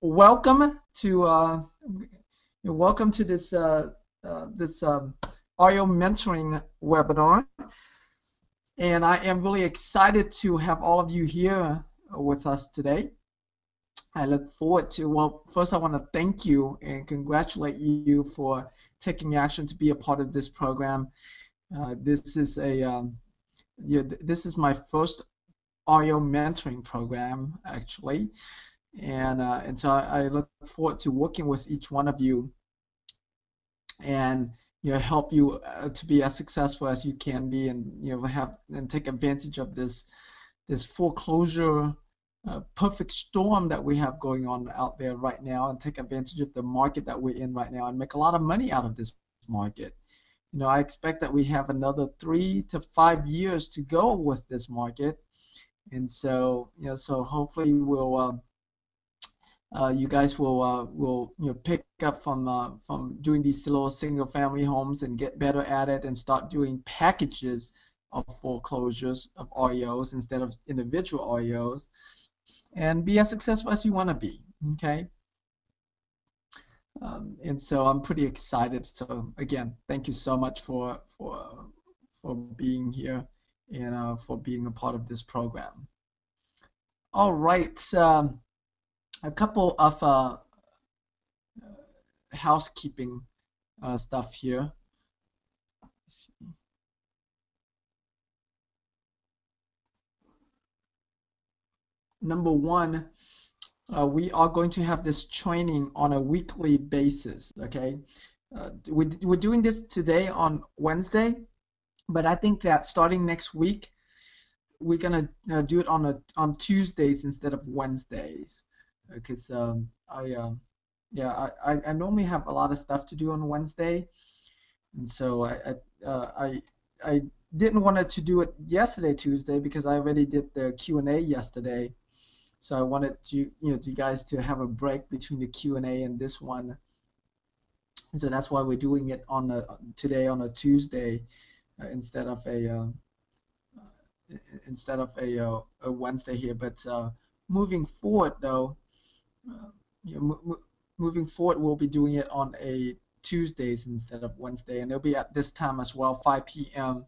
welcome to uh, welcome to this uh, uh, this um, audio mentoring webinar, and I am really excited to have all of you here with us today. I look forward to well. First, I want to thank you and congratulate you for taking action to be a part of this program. Uh, this is a um, yeah, this is my first audio mentoring program actually and uh, and so I, look forward to working with each one of you and you know help you uh, to be as successful as you can be and you know have and take advantage of this this foreclosure uh, perfect storm that we have going on out there right now and take advantage of the market that we're in right now and make a lot of money out of this market. You know I expect that we have another three to five years to go with this market. And so you know so hopefully we'll um, uh, you guys will uh, will you know pick up from uh, from doing these little single family homes and get better at it and start doing packages of foreclosures of REOs instead of individual REOs and be as successful as you want to be okay? Um, and so I'm pretty excited. So again thank you so much for for for being here and uh, for being a part of this program. All right um, a couple of uh, housekeeping uh, stuff here. Number one, uh, we are going to have this training on a weekly basis. Okay, uh, we, we're doing this today on Wednesday, but I think that starting next week, we're gonna uh, do it on a on Tuesdays instead of Wednesdays because um, I um, yeah I, I normally have a lot of stuff to do on Wednesday, and so I I uh, I, I didn't want to do it yesterday Tuesday because I already did the Q and A yesterday, so I wanted to you know you guys to have a break between the Q and A and this one. And so that's why we're doing it on a, today on a Tuesday uh, instead of a uh, instead of a, uh, a Wednesday here. But uh, moving forward though, you know, moving forward, we'll be doing it on a Tuesdays instead of Wednesday, and it'll be at this time as well, 5 p.m.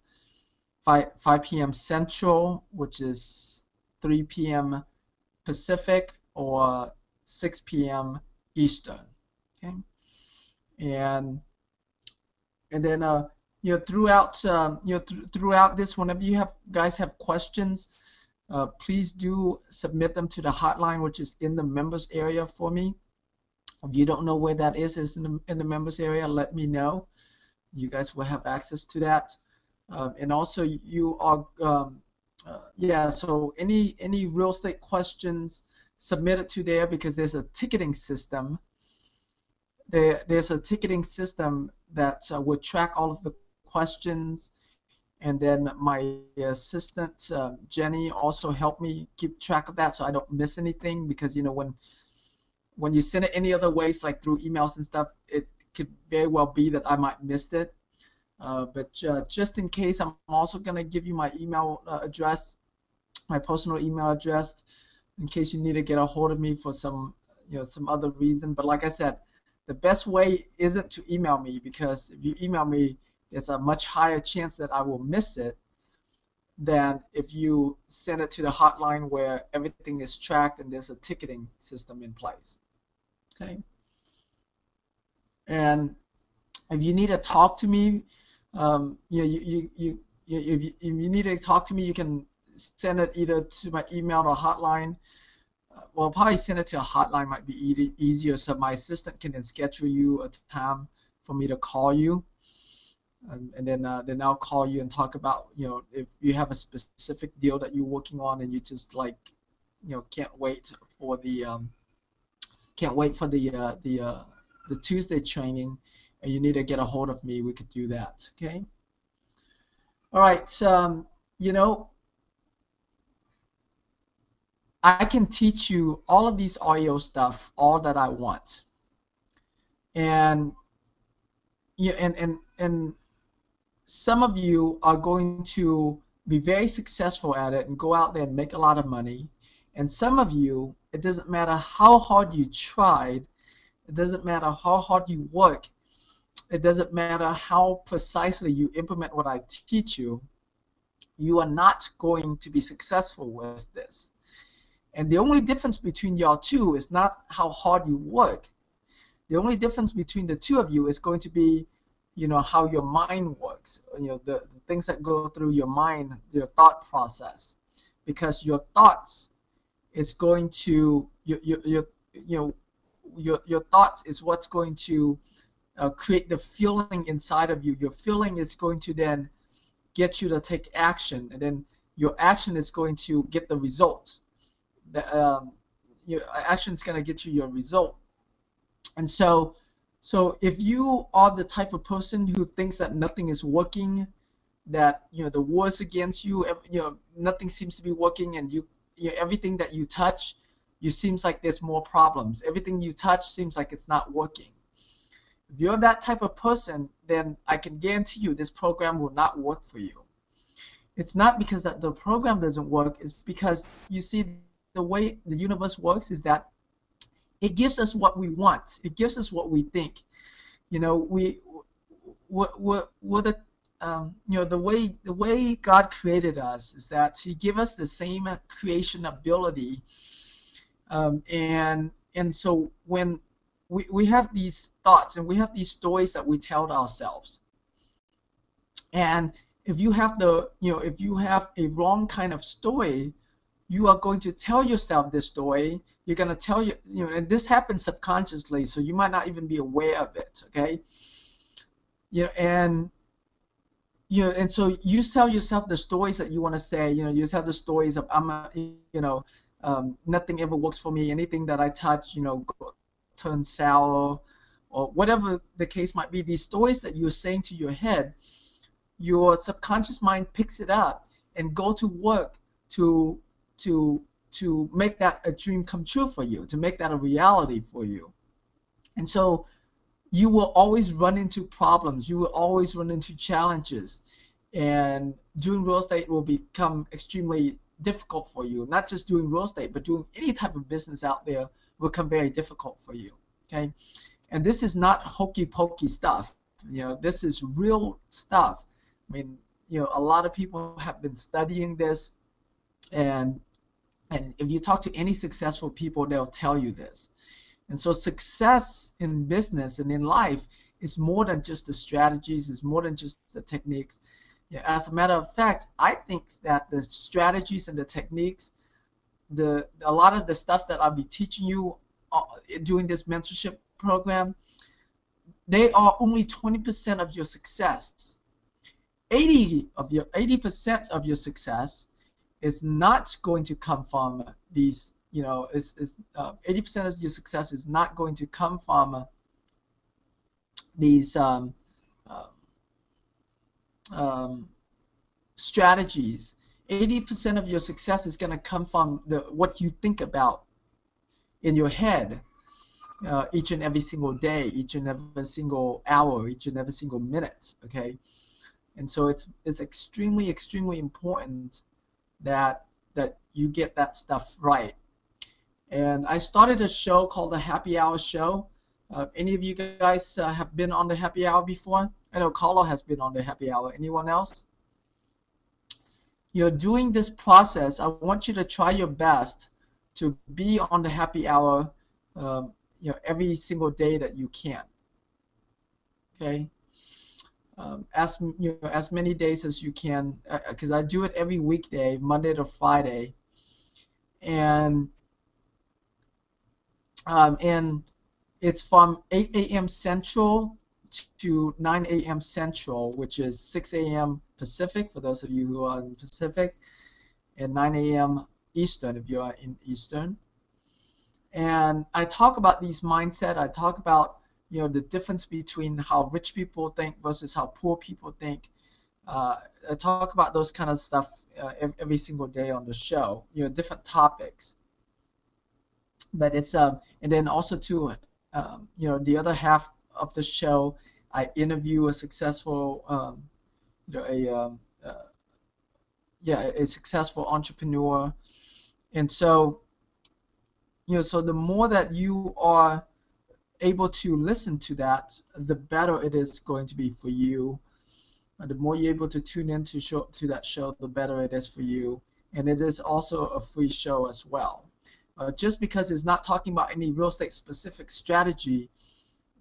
5, 5 p.m. Central, which is 3 p.m. Pacific, or 6 p.m. Eastern. Okay, and and then uh, you know throughout um, you know th throughout this, whenever you have guys have questions, uh, please do submit them to the hotline, which is in the members area for me. If you don't know where that is, is in the, in the members area, let me know. You guys will have access to that. Um, and also, you are, um, uh, yeah, so any, any real estate questions, submit it to there because there's a ticketing system. There, there's a ticketing system that uh, will track all of the questions and then my assistant uh, Jenny also helped me keep track of that so I don't miss anything because you know when when you send it any other ways like through emails and stuff it could very well be that I might miss it. Uh, but uh, just in case I'm also gonna give you my email uh, address my personal email address in case you need to get a hold of me for some you know some other reason. But like I said the best way isn't to email me because if you email me there's a much higher chance that I will miss it than if you send it to the hotline where everything is tracked and there's a ticketing system in place. Okay. And if you need to talk to me, um, you, know, you, you, you, you, if you, if you need to talk to me, you can send it either to my email or hotline. Uh, well, probably send it to a hotline might be e easier, so my assistant can then schedule you a time for me to call you and, and then uh, then I'll call you and talk about you know if you have a specific deal that you're working on and you just like you know can't wait for the um, can't wait for the uh, the uh, the Tuesday training and you need to get a hold of me we could do that okay? All right um, you know I can teach you all of these audio stuff all that I want. And yeah and and and some of you are going to be very successful at it and go out there and make a lot of money And some of you, it doesn't matter how hard you tried, it doesn't matter how hard you work, it doesn't matter how precisely you implement what I teach you, you are not going to be successful with this. And the only difference between y'all two is not how hard you work. The only difference between the two of you is going to be, you know, how your mind works. You know, the, the things that go through your mind, your thought process. Because your thoughts is going to your your, your you know your your thoughts is what's going to uh, create the feeling inside of you. Your feeling is going to then get you to take action, and then your action is going to get the result The, um, your action is going to get you your result. And so, so if you are the type of person who thinks that nothing is working, that you know the war is against you, you know nothing seems to be working, and you, you know, everything that you touch, you seems like there's more problems. Everything you touch seems like it's not working. If you're that type of person, then I can guarantee you this program will not work for you. It's not because that the program doesn't work, it's because you see the way the universe works is that it gives us what we want. It gives us what we think. You know, we what what we're the um, you know the way the way God created us is that He gave us the same creation ability, um, and and so when we, we have these thoughts and we have these stories that we tell ourselves. And if you have the, you know, if you have a wrong kind of story, you are going to tell yourself this story. You're going to tell you, you know, and this happens subconsciously, so you might not even be aware of it, okay? You know, and you know, and so you tell yourself the stories that you want to say. You know, you tell the stories of I'm, a, you know, um, nothing ever works for me. Anything that I touch, you know, turn sour or whatever the case might be, these stories that you're saying to your head, your subconscious mind picks it up and go to work to to to make that a dream come true for you, to make that a reality for you. And so you will always run into problems, you will always run into challenges. And doing real estate will become extremely difficult for you. Not just doing real estate, but doing any type of business out there will become very difficult for you. Okay, and this is not hokey pokey stuff. You know, this is real stuff. I mean, you know, a lot of people have been studying this, and and if you talk to any successful people, they'll tell you this. And so, success in business and in life is more than just the strategies. It's more than just the techniques. Yeah, as a matter of fact, I think that the strategies and the techniques the a lot of the stuff that I'll be teaching you uh, during this mentorship program, they are only 20% of your success. 80 of your 80% of your success is not going to come from these, you know, is is uh, 80% of your success is not going to come from these um, uh, um, strategies 80% of your success is going to come from the what you think about in your head uh, each and every single day, each and every single hour, each and every single minute. Okay, and so it's it's extremely extremely important that that you get that stuff right. And I started a show called the Happy Hour Show. Uh, any of you guys uh, have been on the Happy Hour before? I know Carlo has been on the Happy Hour. Anyone else? you're doing this process, I want you to try your best to be on the happy hour um, you know, every single day that you can. Okay? Um, as, you know, as many days as you can, because uh, I do it every weekday, Monday to Friday. And um, and it's from 8 a.m. Central to 9 a.m. Central, which is 6 a.m. Pacific for those of you who are in Pacific, and 9 a.m. Eastern if you are in Eastern. And I talk about these mindset. I talk about you know the difference between how rich people think versus how poor people think. Uh, I talk about those kind of stuff uh, every single day on the show. You know, different topics. But it's um, and then also too, um, you know, the other half of the show, I interview a successful, um, you know, a um, uh, yeah, a successful entrepreneur, and so you know, so the more that you are able to listen to that, the better it is going to be for you. The more you're able to tune in to show to that show, the better it is for you. And it is also a free show as well. Uh, just because it's not talking about any real estate specific strategy,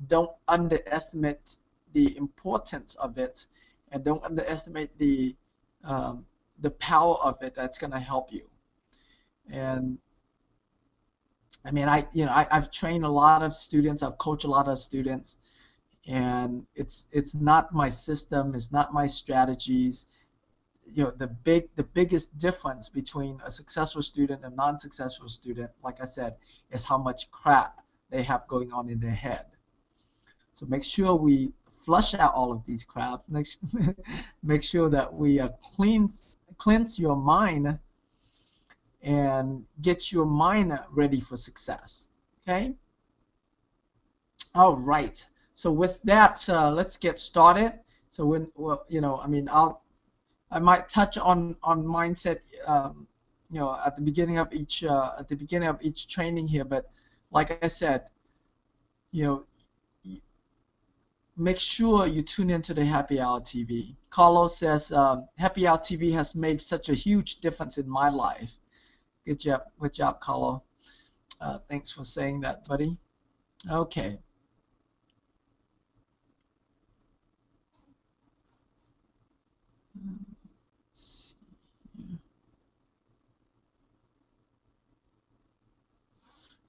don't underestimate the importance of it, and don't underestimate the um, the power of it. That's going to help you. And I mean, I you know I, I've trained a lot of students. I've coached a lot of students, and it's it's not my system. It's not my strategies you know the big the biggest difference between a successful student and a non-successful student like i said is how much crap they have going on in their head so make sure we flush out all of these crap make, make sure that we uh, clean cleanse your mind and get your mind ready for success okay all right so with that uh, let's get started so when well you know i mean i'll I might touch on on mindset, um, you know, at the beginning of each uh, at the beginning of each training here. But like I said, you know, make sure you tune into the Happy Hour TV. Carlos says um, Happy Hour TV has made such a huge difference in my life. Good job, good job, Carlo. Uh, thanks for saying that, buddy. Okay.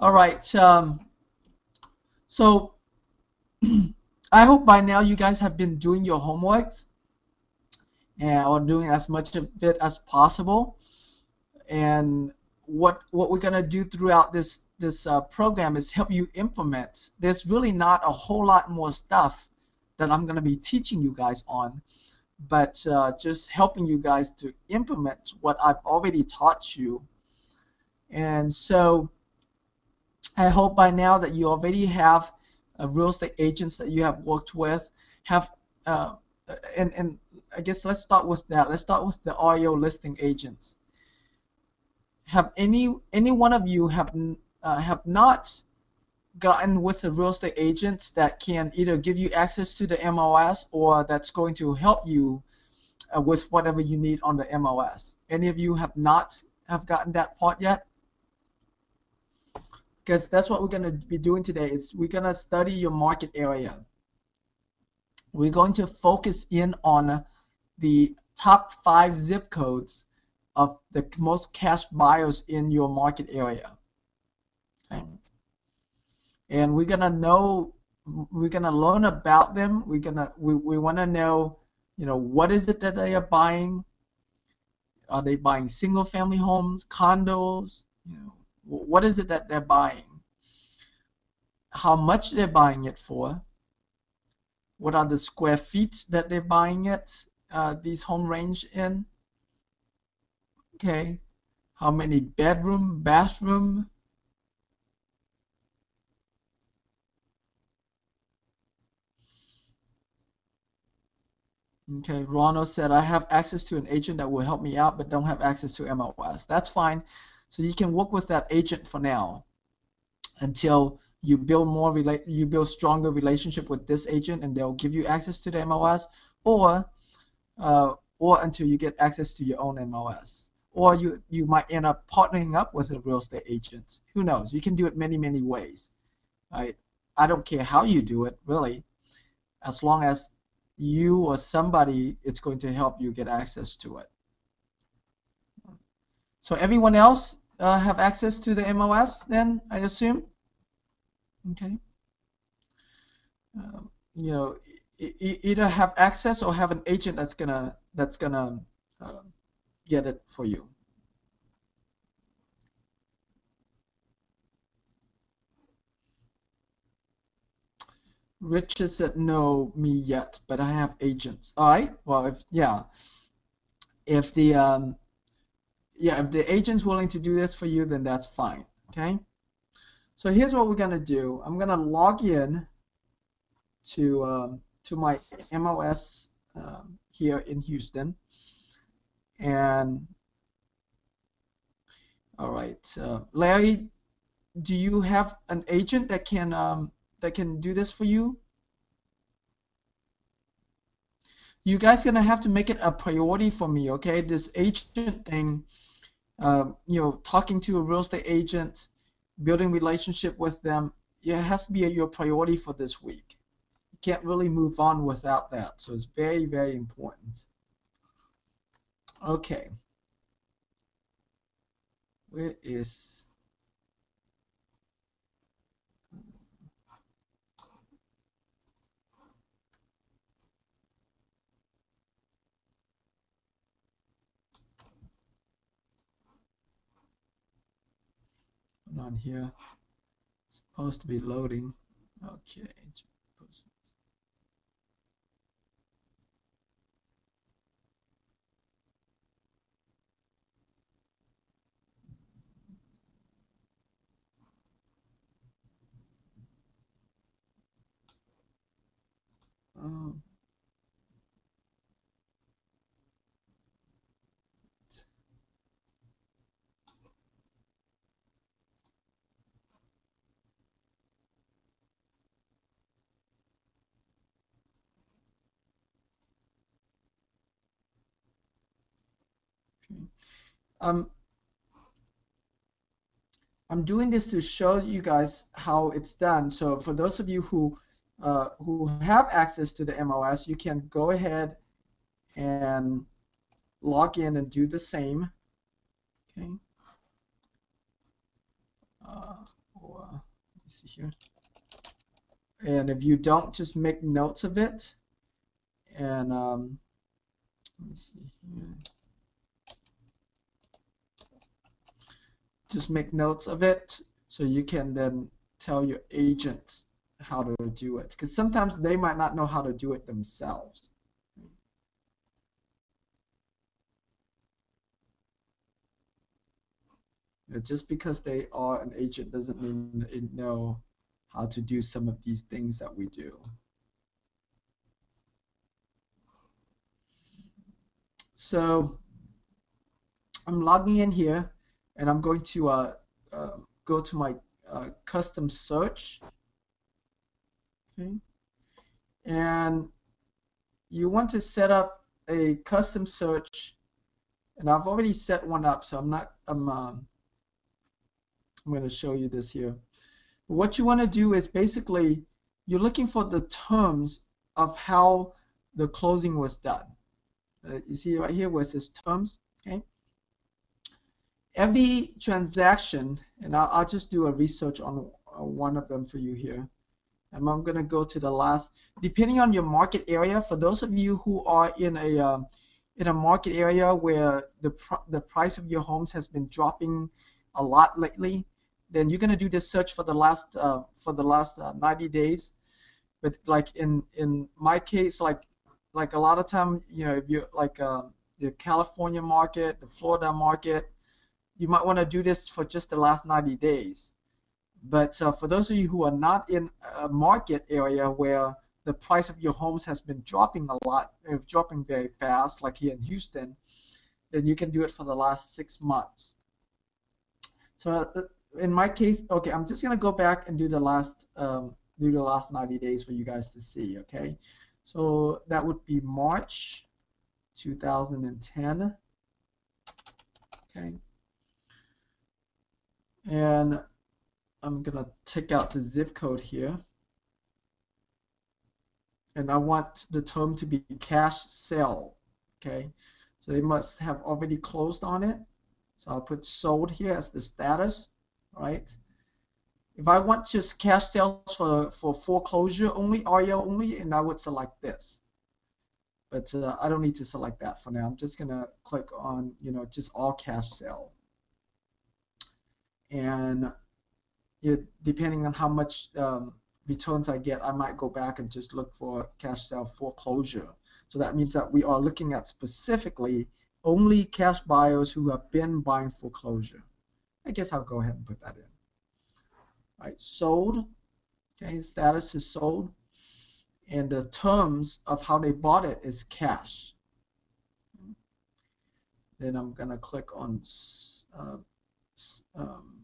All right. Um, so I hope by now you guys have been doing your homework and or doing as much of it as possible. And what what we're gonna do throughout this this uh, program is help you implement. There's really not a whole lot more stuff that I'm gonna be teaching you guys on, but uh, just helping you guys to implement what I've already taught you. And so I hope by now that you already have uh, real estate agents that you have worked with, have uh, and and I guess let's start with that. Let's start with the REO listing agents. Have any any one of you have uh, have not gotten with a real estate agent that can either give you access to the MLS or that's going to help you uh, with whatever you need on the MLS? Any of you have not have gotten that part yet? because that's what we're going to be doing today is we're going to study your market area. We're going to focus in on the top five zip codes of the most cash buyers in your market area. Okay. And we're to know, we're to learn about them. We're to, we, we want to know, you know, what is it that they are buying? Are they buying single family homes, condos, you know, what is it that they're buying? How much they're buying it for? What are the square feet that they're buying it, uh, these home range in? Okay. How many bedroom, bathroom? Okay, Ronald said, I have access to an agent that will help me out, but don't have access to MLS. That's fine. So you can work with that agent for now until you build more rela- you build stronger relationship with this agent and they'll give you access to the MLS or uh, or until you get access to your own MLS or you you might end up partnering up with a real estate agent. Who knows? You can do it many many ways right? I don't care how you do it really. As long as you or somebody it's going to help you get access to it. So everyone else uh, have access to the MLS then, I assume? Okay. Um, you know, either have access or have an agent that's gonna that's gonna uh, get it for you. Rich Richard said no me yet, but I have agents. All right. Well, if yeah, if the um, yeah, if the agent's willing to do this for you, then that's fine. Okay. So here's what we're gonna do. I'm gonna log in to um, to my MLS um, here in Houston, and all right, uh, Larry, do you have an agent that can um, that can do this for you? You guys gonna have to make it a priority for me, okay? This agent thing, um, you know, talking to a real estate agent, building relationship with them, it has to be a, your priority for this week. You can't really move on without that. So it's very, very important. Okay. Where is on here? Supposed to be loading. Okay. Um, Um, I'm doing this to show you guys how it's done. So for those of you who uh, who have access to the MLS, you can go ahead and log in and do the same. Okay. Uh, let me see here. And if you don't, just make notes of it. And um, let me see here. Just make notes of it so you can then tell your agent how to do it because sometimes they might not know how to do it themselves. Just because they are an agent doesn't mean they know how to do some of these things that we do. So I'm logging in here and I'm going to uh, uh, go to my uh, custom search Okay. And you want to set up a custom search, and I've already set one up, so I'm not. I'm. Um, I'm going to show you this here. what you want to do is basically you're looking for the terms of how the closing was done. Uh, you see right here where it says terms. Okay. Every transaction, and I'll, I'll just do a research on one of them for you here and I'm going to go to the last. Depending on your market area, for those of you who are in a um, in a market area where the pr the price of your homes has been dropping a lot lately, then you're going to do this search for the last uh, for the last uh, 90 days. But like in in my case, like like a lot of time, you know, if you like um, the California market, the Florida market, you might want to do this for just the last 90 days but uh, for those of you who are not in a market area where the price of your homes has been dropping a lot, uh, dropping very fast, like here in Houston, then you can do it for the last six months. So uh, in my case, okay, I'm just gonna go back and do the last um, do the last 90 days for you guys to see. Okay, so that would be March 2010. Okay, and I'm gonna take out the zip code here. And I want the term to be cash sale okay? So they must have already closed on it. So I'll put sold here as the status right? If I want just cash sales for for foreclosure only REO only and I would select this. But uh, I don't need to select that for now. I'm just gonna click on you know just all cash sale and depending on how much um, returns I get, I might go back and just look for cash sale foreclosure. So that means that we are looking at specifically only cash buyers who have been buying foreclosure. I guess I'll go ahead and put that in. All right, sold. Okay, status is sold. And the terms of how they bought it is cash. Then I'm going to click on uh, um,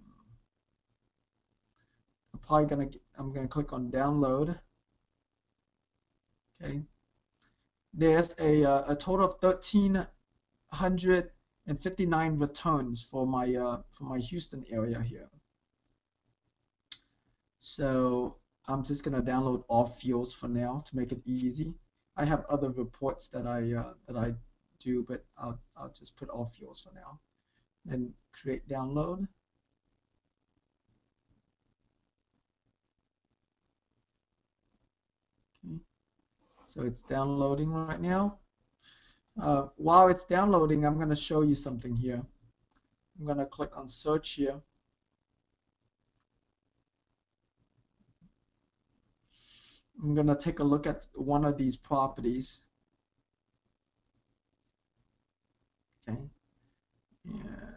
probably gonna I'm gonna click on download. Okay. There's a uh, a total of thirteen hundred and fifty nine returns for my uh, for my Houston area here. So I'm just gonna download all fields for now to make it easy. I have other reports that I uh, that I do, but I'll I'll just put all fields for now. And create download. Okay. So it's downloading right now. Uh, while it's downloading, I'm going to show you something here. I'm going to click on search here. I'm going to take a look at one of these properties. Okay. And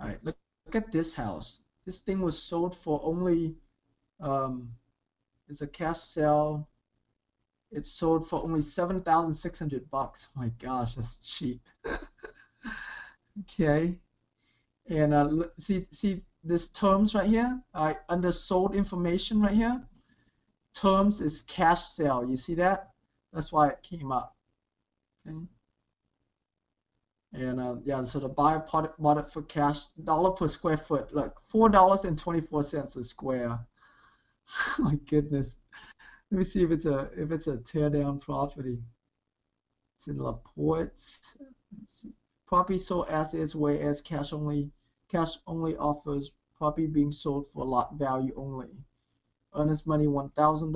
all right, look, look at this house. This thing was sold for only, um, it's a cash sale. It sold for only 7,600 bucks. Oh my gosh, that's cheap. okay. And uh, see, see this terms right here, uh, under sold information right here, terms is cash sale. You see that? That's why it came up. Okay. And uh, yeah, so the buyer bought it, for cash, dollar per square foot. Look, four dollars and twenty four cents a square. My goodness. Let me see if it's a if it's a tear down property. It's in LaPorte. Property sold as is, whereas cash only cash only offers property being sold for lot value only. Earnest money $1,000.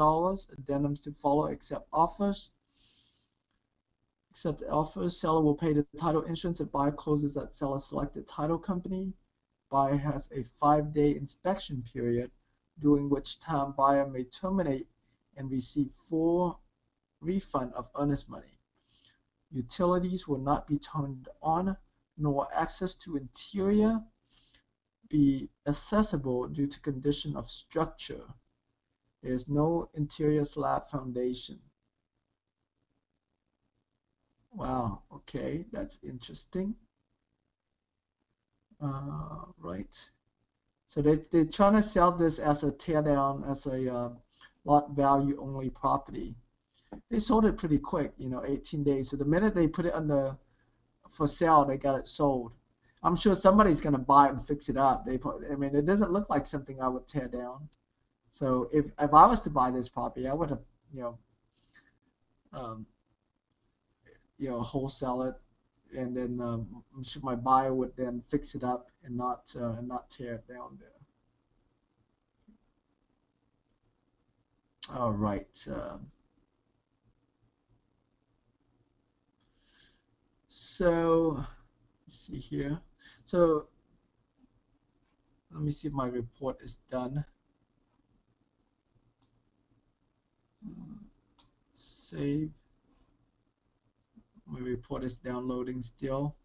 Addendums to follow except offers. Except the offers, seller will pay the title insurance if buyer closes at seller selected title company. Buyer has a five-day inspection period, during which time buyer may terminate and receive full refund of earnest money. Utilities will not be turned on, nor access to interior be accessible due to condition of structure. There is no interior slab foundation. Wow, okay, that's interesting. Uh, right. So they, they're trying to sell this as a teardown, as a uh, lot value only property. They sold it pretty quick, you know, 18 days. So the minute they put it under for sale, they got it sold. I'm sure somebody's going to buy it and fix it up. They put, I mean, it doesn't look like something I would tear down. So if if I was to buy this property, I would have, you know, um, you know, wholesale it, and then um, my buyer would then fix it up and not uh, and not tear it down there. All right. Uh, so let's see here. So let me see if my report is done. Save. My report is downloading still.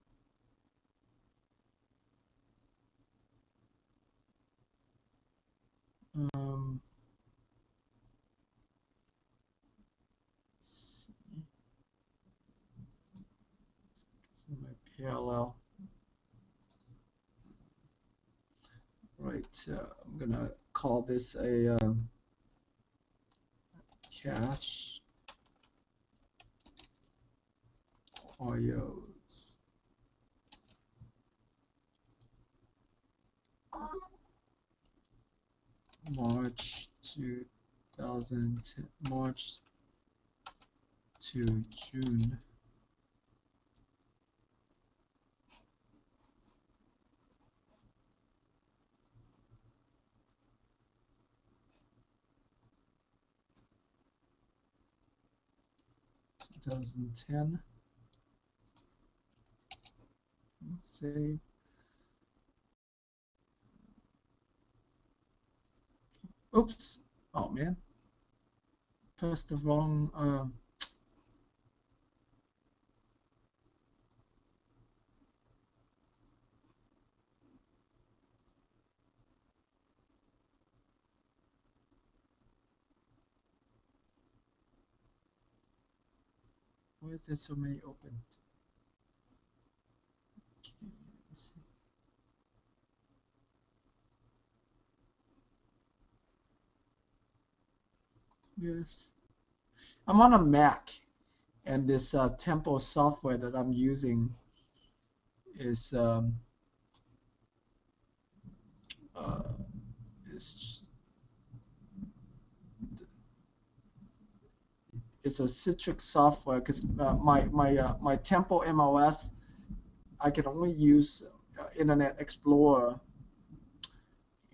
Um, my parallel. Right, uh, I'm gonna call this a uh, cash Oyo's. March 2010, March to June. Two thousand ten. Let's see. Oops. Oh man. Pressed the wrong um Why is there so many open? Yes. I'm on a Mac, and this uh, Tempo software that I'm using is um, uh, is it's a Citrix software because uh, my my uh, my Tempo MLS I can only use uh, Internet Explorer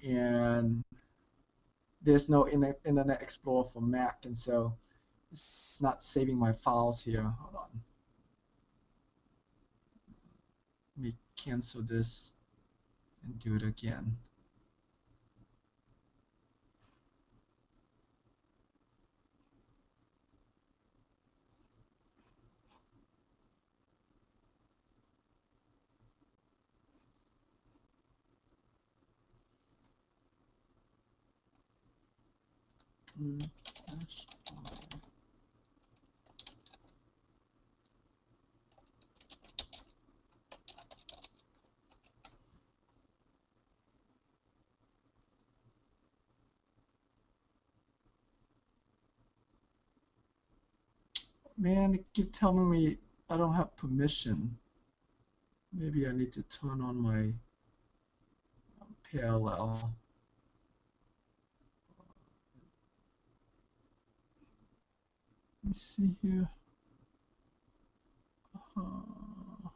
and there's no Internet Explorer for Mac and so it's not saving my files here. Hold on. Let me cancel this and do it again. Mm, Man, keep telling me I don't have permission. Maybe I need to turn on my parallel. Me see here. Uh,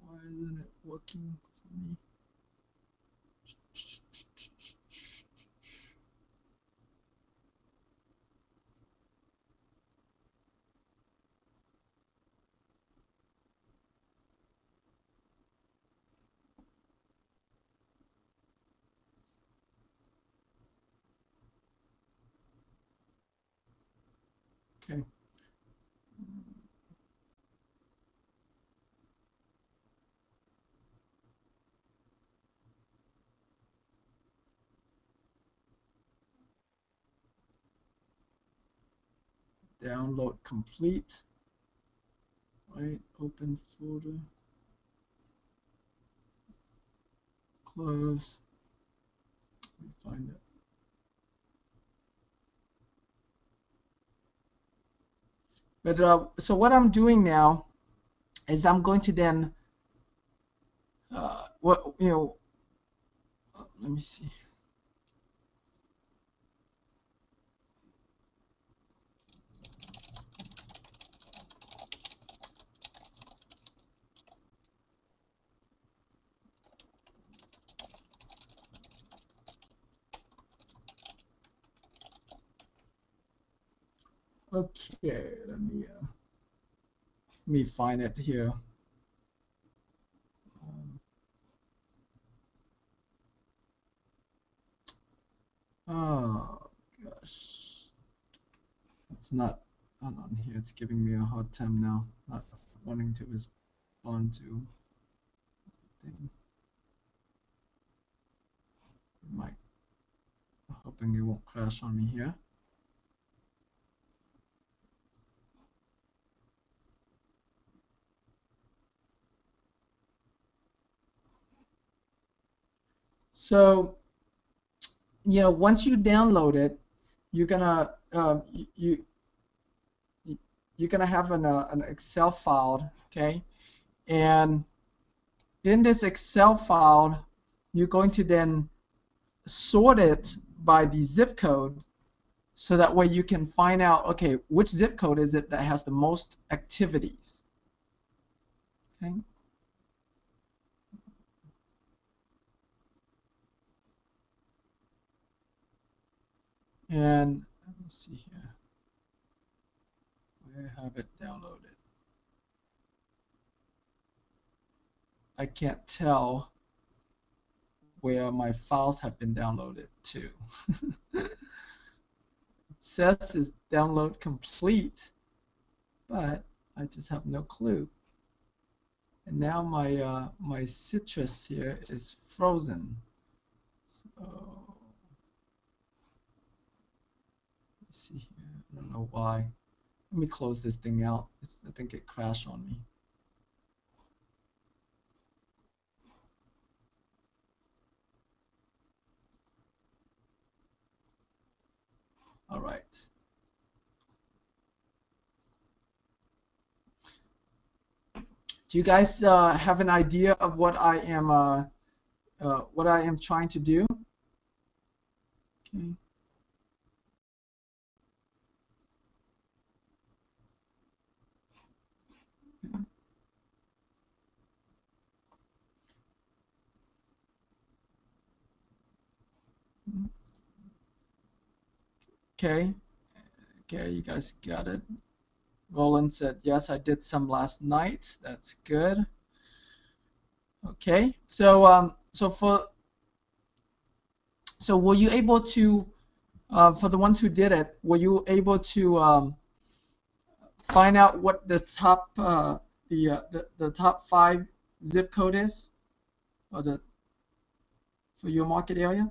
why isn't it working for me? Okay. Download complete. Right, open folder. Close. Let me find it. But uh, so what I'm doing now is I'm going to then, uh, what you know, uh, let me see. Okay, let me uh, let me find it here. Um, oh gosh, it's not not on here. It's giving me a hard time now. Not wanting to respond to. Thing. Might hoping it won't crash on me here. So, you know, once you download it, you're gonna um, you, you you're gonna have an uh, an Excel file, okay, and in this Excel file, you're going to then sort it by the zip code, so that way you can find out, okay, which zip code is it that has the most activities, okay. And let me see here. Where have it downloaded? I can't tell where my files have been downloaded to. it says it's download complete, but I just have no clue. And now my uh, my Citrix here is frozen. So let's see here. I don't know why. Let me close this thing out. It's, I think it crashed on me. All right. Do you guys uh, have an idea of what I am uh, uh, what I am trying to do? Okay. Okay. Okay, you guys got it. Roland said, yes, I did some last night. That's good. Okay, so um, so for so were you able to, uh, for the ones who did it, were you able to um, find out what the top uh, the, uh, the the top five zip code is, or the for your market area?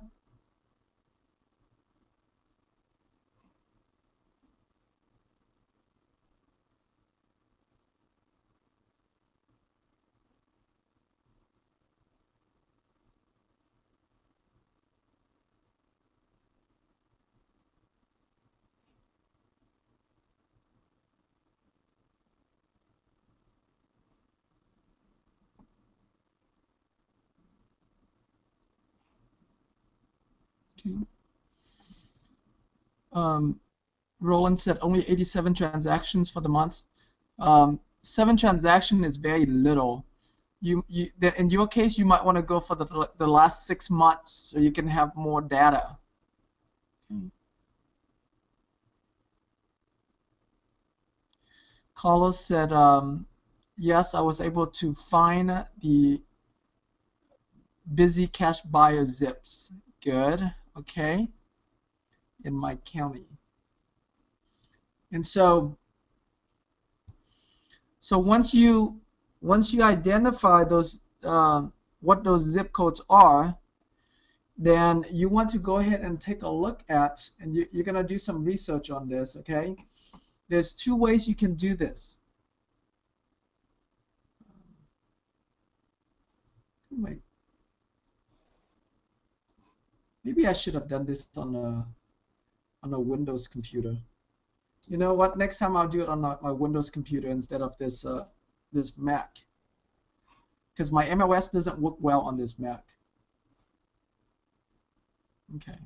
Okay. Um, Roland said only 87 transactions for the month. Um, seven transaction is very little. You, you, in your case, you might want to go for the, the last six months so you can have more data. Okay. Carlos said, um, yes, I was able to find the busy cash buyer zips. Good okay, in my county. And so, so once you once you identify those uh, what those zip codes are, then you want to go ahead and take a look at, and you, you're going to do some research on this, okay? There's two ways you can do this. Wait. Maybe I should have done this on a on a Windows computer. You know what? Next time I'll do it on my Windows computer instead of this uh, this Mac. Because my MLS doesn't work well on this Mac. Okay.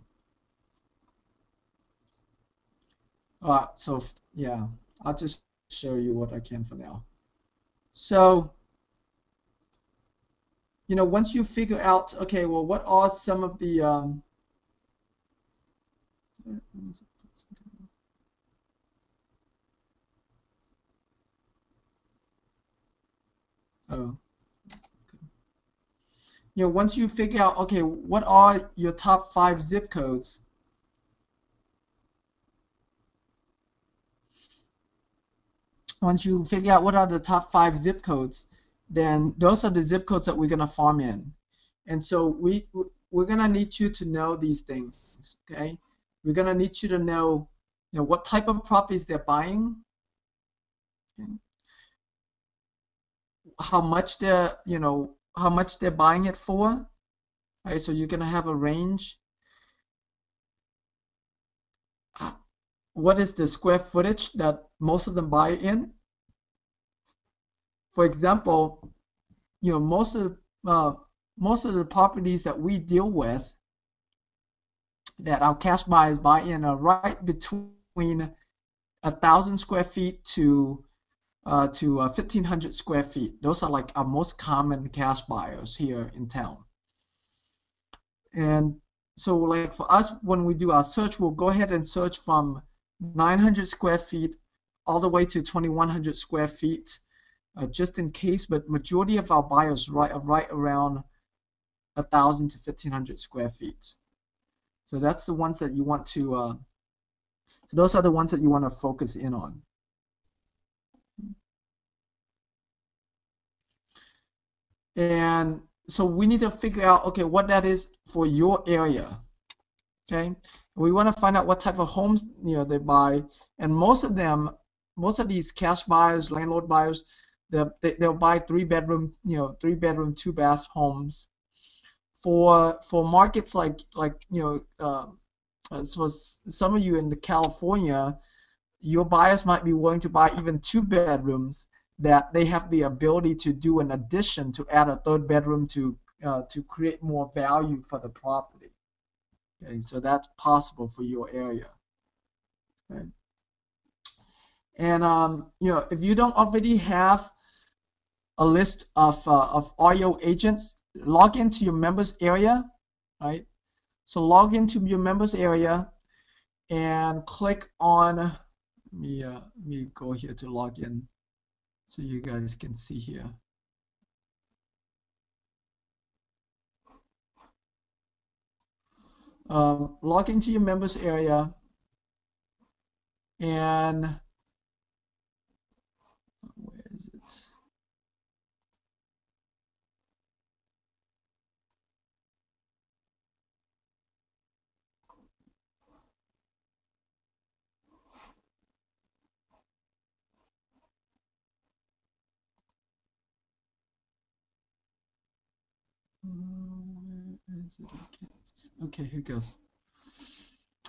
Uh, so yeah, I'll just show you what I can for now. So you know, once you figure out, okay, well, what are some of the um, Oh. You know, once you figure out, okay, what are your top five zip codes? Once you figure out what are the top five zip codes, then those are the zip codes that we're going to farm in. And so we, we're going to need you to know these things, okay? We're going to need you to know, you know what type of properties they're buying, okay? how much they're, you know, how much they're buying it for. Right, so you're going to have a range. What is the square footage that most of them buy in? For example, you know, most of the, uh, most of the properties that we deal with that our cash buyers buy in are right between a thousand square feet to uh, to uh, 1500 square feet. Those are like our most common cash buyers here in town. And so like for us, when we do our search, we'll go ahead and search from 900 square feet all the way to 2100 square feet uh, just in case, but majority of our buyers right are right around a thousand to fifteen hundred square feet. So that's the ones that you want to. Uh, so those are the ones that you want to focus in on. and so we need to figure out okay what that is for your area okay we want to find out what type of homes you know they buy and most of them most of these cash buyers landlord buyers they'll, they, they'll buy three bedroom you know three bedroom two bath homes for for markets like like you know uh, so some of you in the California your buyers might be willing to buy even two bedrooms that they have the ability to do an addition to add a third bedroom to uh, to create more value for the property. Okay, so that's possible for your area. Okay. And um, you know, if you don't already have a list of uh, of REO agents, log into your members area, right? So log into your members area and click on. Let me uh, let me go here to log in so you guys can see here. Um, log into your members area and where is it? Okay, here goes.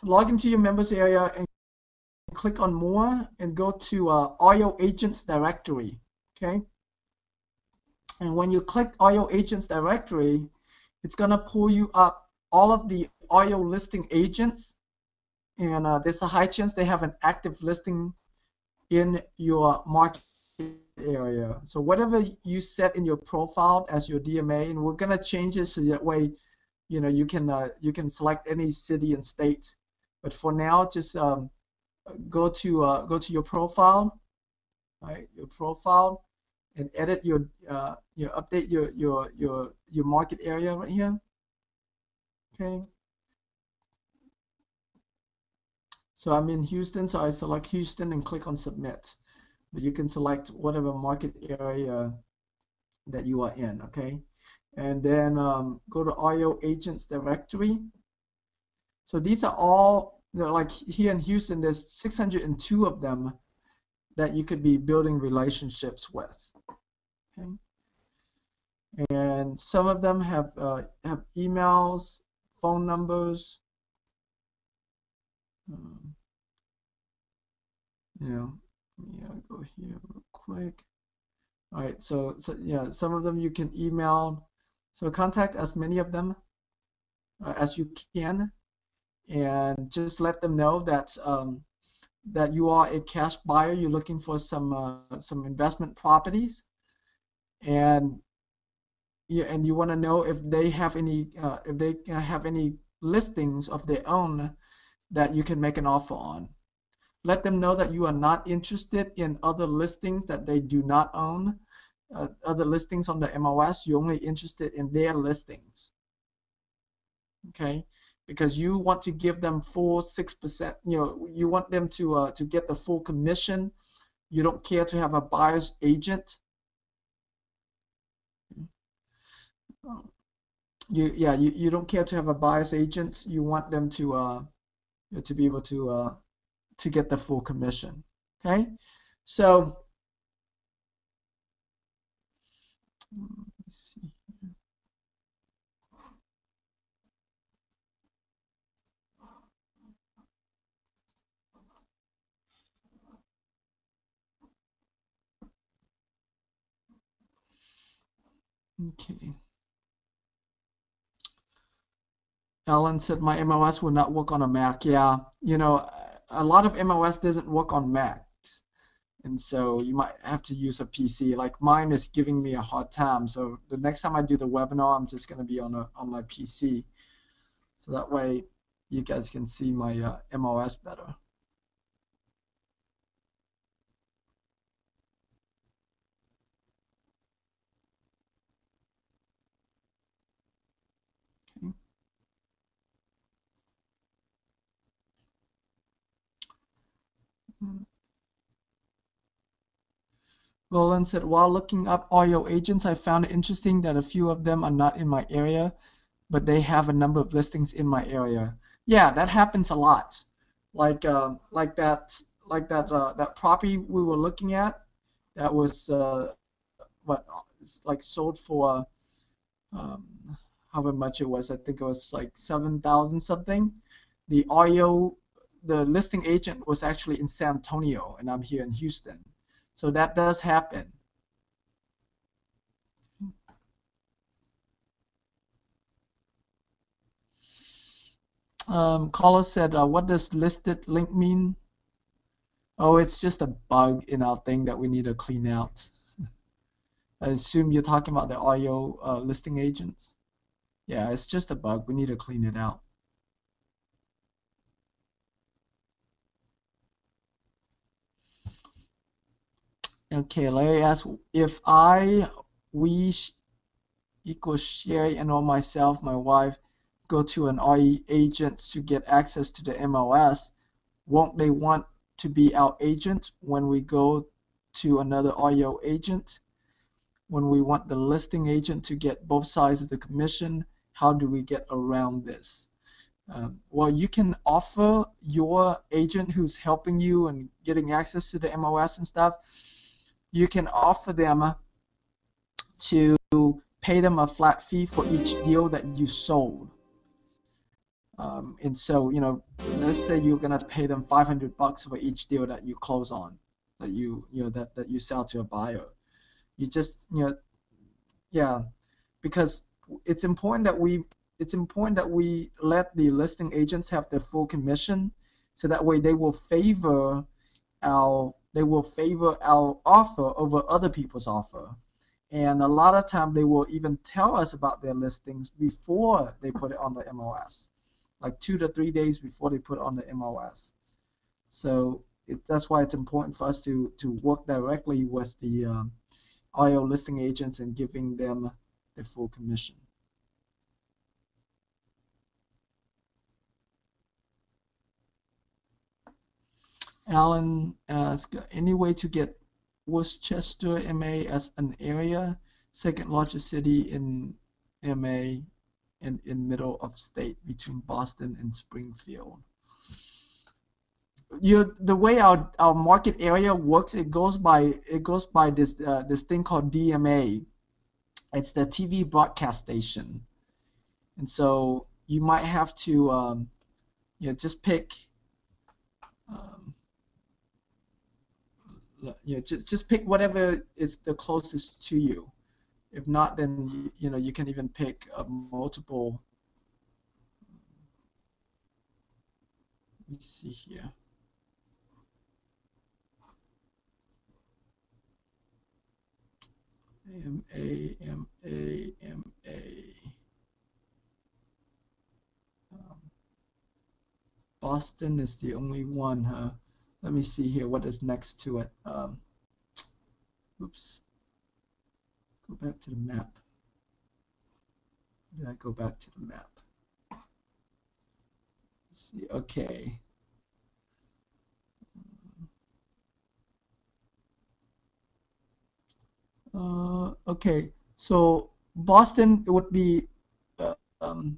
Log into your members area and click on more and go to uh, REO Agents Directory. Okay. And when you click REO Agents Directory, it's going to pull you up all of the REO listing agents. And uh, there's a high chance they have an active listing in your market area. So whatever you set in your profile as your DMA, and we're gonna change it so that way, you know, you can uh, you can select any city and state. But for now, just um, go to uh, go to your profile, right? Your profile, and edit your uh, you update your your your your market area right here. Okay. So I'm in Houston, so I select Houston and click on submit you can select whatever market area that you are in, okay? And then um, go to REO Agents Directory. So these are all, you know, like here in Houston, there's 602 of them that you could be building relationships with. Okay? And some of them have uh, have emails, phone numbers, um, you know, yeah, go here real quick. All right, so, so yeah, some of them you can email. So contact as many of them uh, as you can, and just let them know that um, that you are a cash buyer. You're looking for some uh, some investment properties, and yeah, and you want to know if they have any uh, if they have any listings of their own that you can make an offer on. Let them know that you are not interested in other listings that they do not own, uh, other listings on the MLS. You're only interested in their listings. Okay, because you want to give them full six percent. You know, you want them to uh, to get the full commission. You don't care to have a buyer's agent. You yeah you, you don't care to have a buyer's agent. You want them to uh to be able to uh to get the full commission. Okay, so. Okay. Ellen said my MLS will not work on a Mac. Yeah, you know, a lot of MLS doesn't work on Macs, and so you might have to use a PC. Like mine is giving me a hard time. So the next time I do the webinar, I'm just going to be on a on my PC, so that way you guys can see my uh, MLS better. Roland said, while looking up REO agents, I found it interesting that a few of them are not in my area, but they have a number of listings in my area. Yeah, that happens a lot. Like uh, like that like that uh, that property we were looking at, that was uh, what like sold for um, however much it was. I think it was like seven thousand something. The REO, the listing agent was actually in San Antonio, and I'm here in Houston. So that does happen. Um, caller said, uh, "What does listed link mean?" Oh, it's just a bug in our thing that we need to clean out. I assume you're talking about the REO uh, listing agents. Yeah, it's just a bug. We need to clean it out. Okay, Larry asks, if I, we equals Sherry and or myself, my wife, go to an RE agent to get access to the MLS, won't they want to be our agent when we go to another REO agent? When we want the listing agent to get both sides of the commission, how do we get around this? Um, well, you can offer your agent who's helping you and getting access to the MLS and stuff, you can offer them to pay them a flat fee for each deal that you sold. Um, and so, you know, let's say you're gonna pay them 500 bucks for each deal that you close on, that you you know that that you sell to a buyer. You just you know, yeah, because it's important that we it's important that we let the listing agents have their full commission, so that way they will favor our they will favor our offer over other people's offer. And a lot of time they will even tell us about their listings before they put it on the MLS like two to three days before they put it on the MLS. So it, that's why it's important for us to, to work directly with the um, REO listing agents and giving them the full commission. Alan asks, any way to get Worcester, MA as an area, second largest city in MA in, in middle of state between Boston and Springfield. You, the way our, our market area works, it goes by it goes by this uh, this thing called DMA. It's the TV broadcast station, and so you might have to um, you know just pick um, you know, just just pick whatever is the closest to you. If not, then you, you know you can even pick multiple. Let me see here. M A M A M A. Um, Boston is the only one, huh? Let me see here what is next to it. Um, oops. Go back to the map. Did I go back to the map? Let's see, okay. Uh, okay, so Boston it would be, uh, um,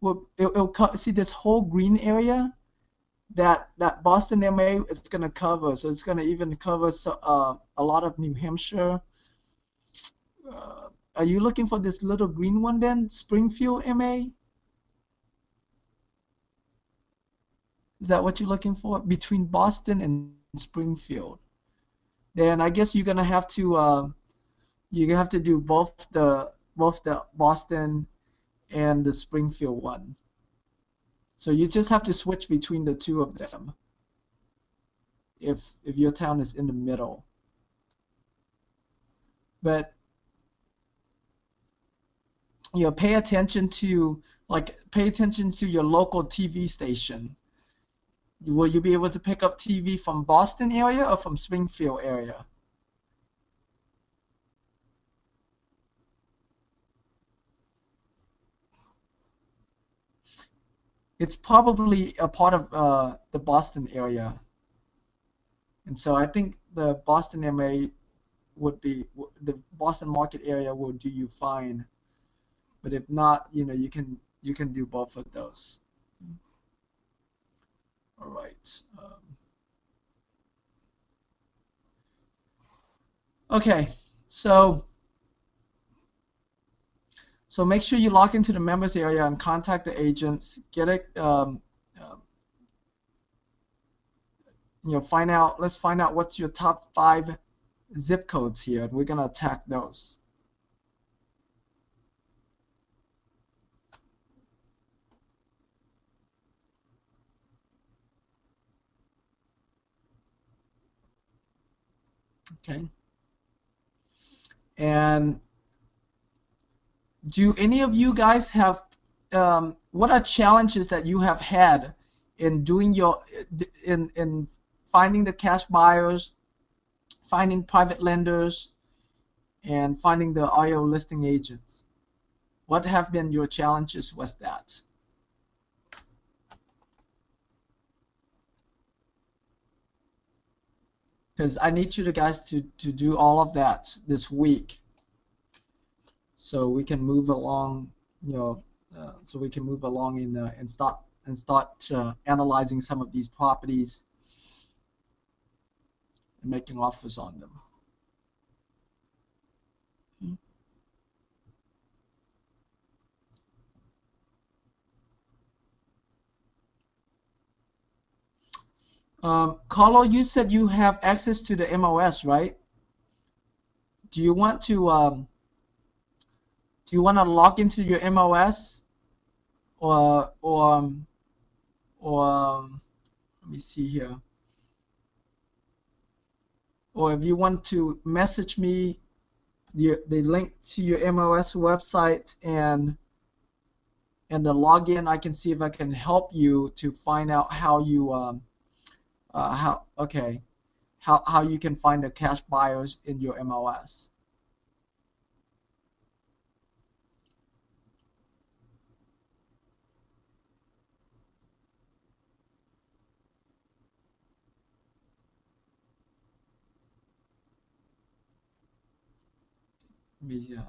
well, it, it'll see this whole green area that that Boston MA is going to cover. So it's going to even cover so, uh, a lot of New Hampshire, uh, are you looking for this little green one then? Springfield MA? Is that what you're looking for? Between Boston and Springfield. Then I guess you're gonna have to uh, you have to do both the both the Boston and the Springfield one. So you just have to switch between the two of them. If if your town is in the middle. But you know pay attention to like pay attention to your local TV station. Will you be able to pick up TV from Boston area or from Springfield area? It's probably a part of uh, the Boston area. And so I think the Boston MA would be the Boston market area will do you fine. But if not, you know, you can you can do both of those. All right. Um, okay, so so make sure you log into the members area and contact the agents. Get it. Um, um, you know, find out. Let's find out what's your top five zip codes here, and we're gonna attack those. Okay. And do any of you guys have um, what are challenges that you have had in doing your in in finding the cash buyers, finding private lenders, and finding the REO listing agents? What have been your challenges with that? because I need you guys to, to do all of that this week so we can move along you know uh, so we can move along in, uh, and start and start uh, analyzing some of these properties and making offers on them. Um, Carlo, you said you have access to the MLS, right? Do you want to um, do you want to log into your MLS or or um, or um, let me see here. Or if you want to message me the the link to your MLS website and and the login, I can see if I can help you to find out how you um, uh, how okay how, how you can find the cash buyers in your MLS. Yeah.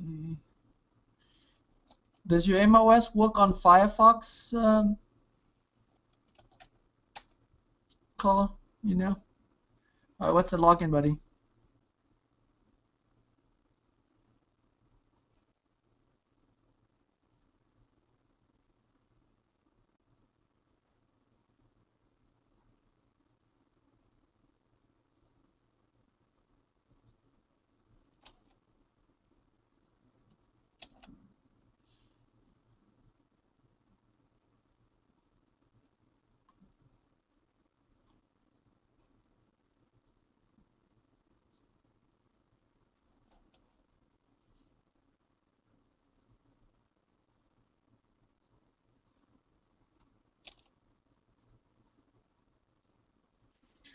Okay. Does your MLS work on Firefox, um? You know? What's the login, buddy?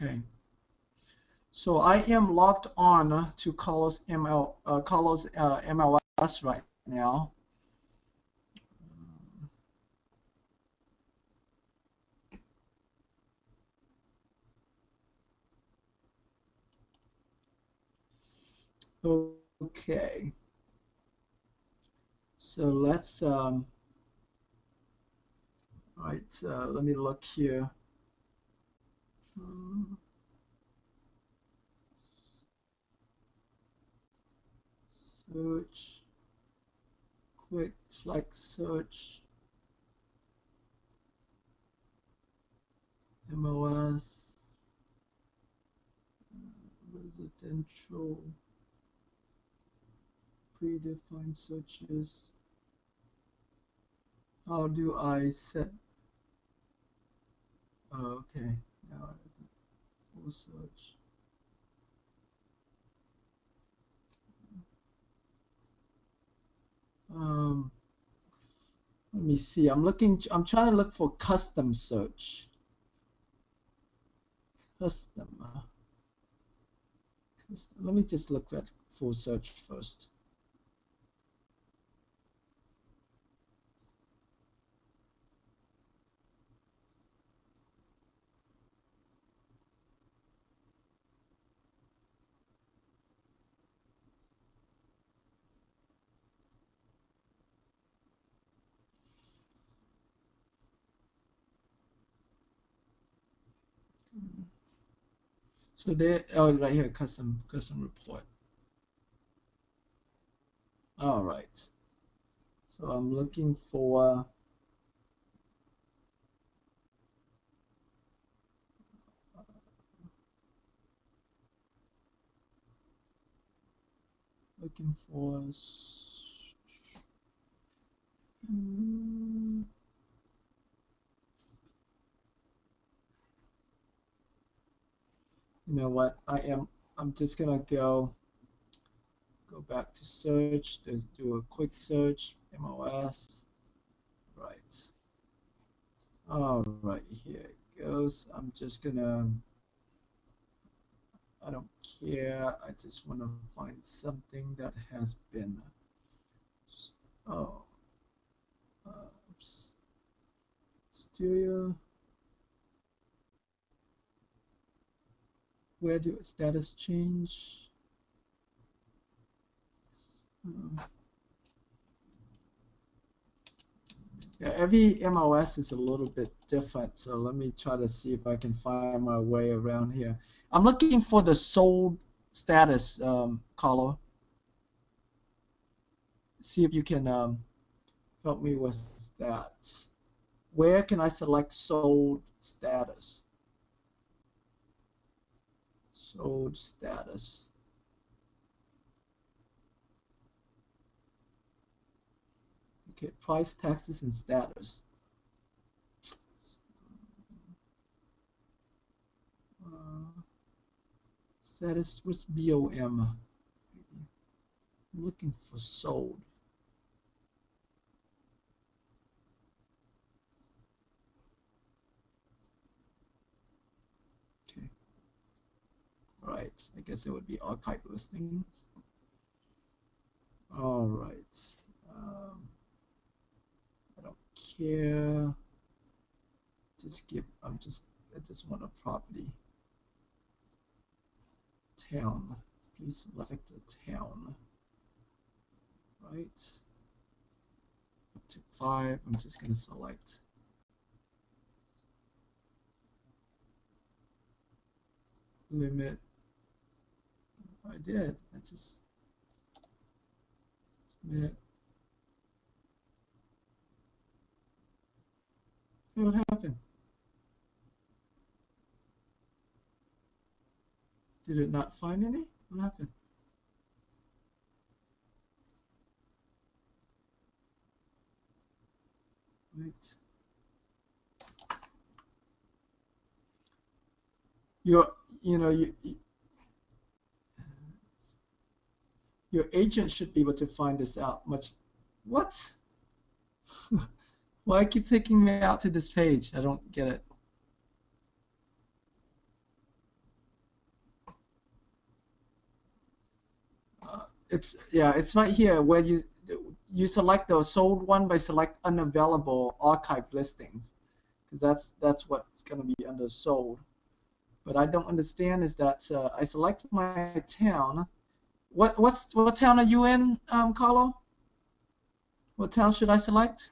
Okay. So I am logged on to Carlos ML uh, Carlos uh, MLS right now. Okay. So let's um, right. Uh, let me look here. Search, quick flex search, MLS, residential, predefined searches. How do I set? Oh, okay. Now full search. Um, let me see. I'm looking. I'm trying to look for custom search. Custom. Let me just look at full search first. So there, oh, right here, custom custom report. All right. So I'm looking for looking for s- Hmm. You know what I am I'm just gonna go go back to search just do a quick search MLS right all right here it goes I'm just gonna I don't care I just want to find something that has been oh uh, oops. Studio where do status change Hmm. Yeah, every MLS is a little bit different, so let me try to see if I can find my way around here. I'm looking for the sold status, um, Carlo. See if you can um, help me with that. Where can I select sold status? Sold status. Okay, price, taxes, and status. Uh, status, what's BOM? Looking for sold. Okay. All right, I guess it would be archive listings. All right. Um, I don't care. Just give, I'm just, I just want a property. Town. Please select a town. Right. Up to five, I'm just going to select. Limit. I did. I just, minute. Hey, what happened? Did it not find any? What happened? Wait. Your, you know, you, you- your agent should be able to find this out much. What? Why keep taking me out to this page? I don't get it. Uh, it's yeah, it's right here where you you select the sold one by select unavailable archive listings, because that's that's what's going to be under sold. But I don't understand is that uh, I select my town. What what's what town are you in, um, Carlo? What town should I select?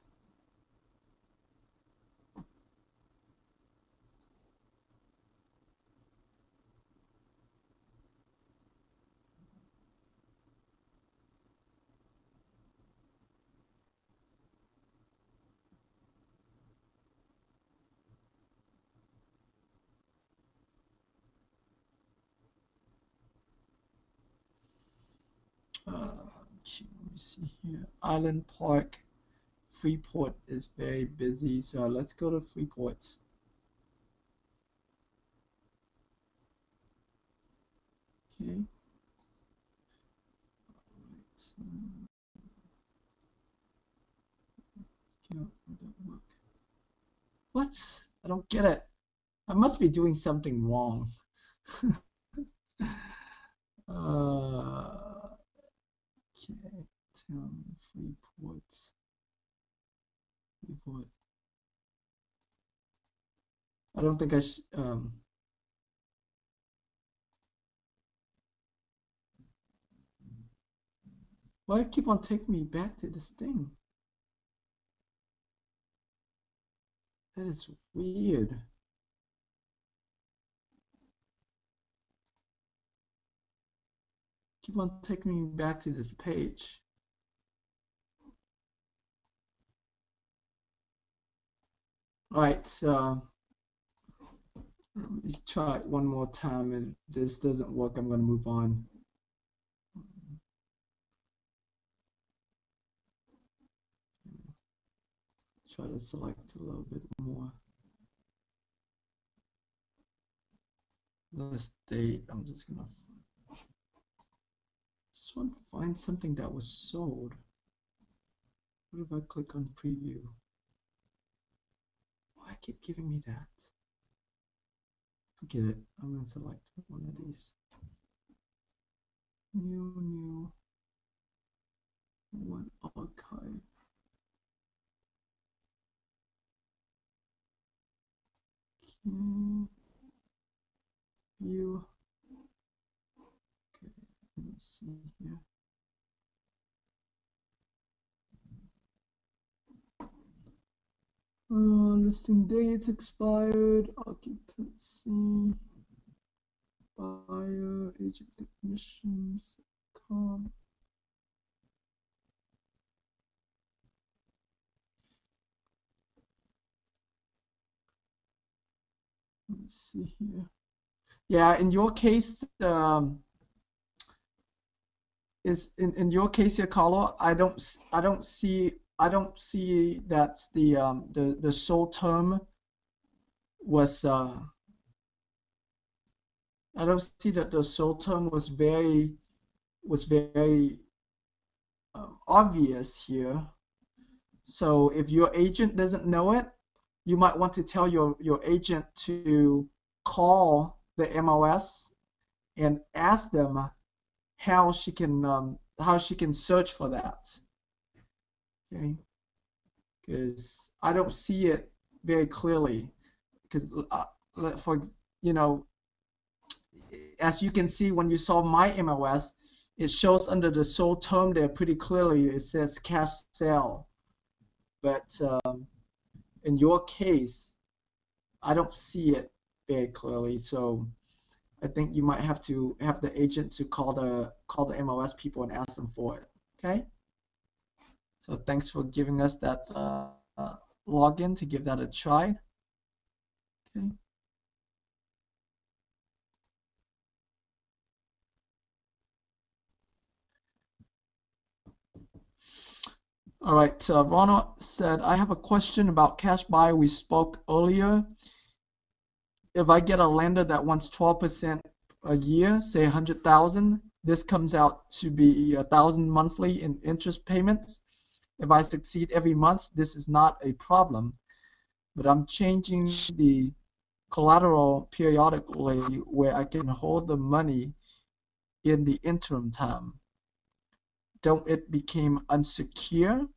Uh, okay, let me see here. Island Park, Freeport is very busy, so let's go to Freeport. Okay. What? I don't get it. I must be doing something wrong. Uh, okay, town Freeport. Freeport. I don't think I sh um why keep on taking me back to this thing? That is weird. keep on taking me back to this page. All right, so let's try it one more time. If this doesn't work, I'm going to move on. Try to select a little bit more. List date, I'm just gonna just want to find something that was sold. What if I click on preview? Why keep giving me that? Forget it. I'm gonna select one of these. New, new, one archive. Okay. View. Okay, let me see here. Uh, listing dates expired, occupancy, buyer, agent technicians, com. Let's see here. Yeah, in your case, um, is in, in your case here, Carlo, I don't I don't see I don't see that the um, the the sold term was uh, I don't see that the sole term was very was very um, obvious here. So if your agent doesn't know it, you might want to tell your your agent to call the MLS and ask them how she can um, how she can search for that okay. Because I don't see it very clearly. Because uh, for you know as you can see when you saw my MLS it shows under the sold term there pretty clearly. It says cash sale. But um, in your case I don't see it very clearly. So I think you might have to have the agent to call the call the MLS people and ask them for it. Okay so thanks for giving us that uh, uh, login to give that a try. Okay. All right, uh, Ronald said, I have a question about cash buy. We spoke earlier. If I get a lender that wants 12% a year, say 100,000, this comes out to be a thousand monthly in interest payments. If I succeed every month, this is not a problem. But I'm changing the collateral periodically where I can hold the money in the interim time. Don't it become unsecure?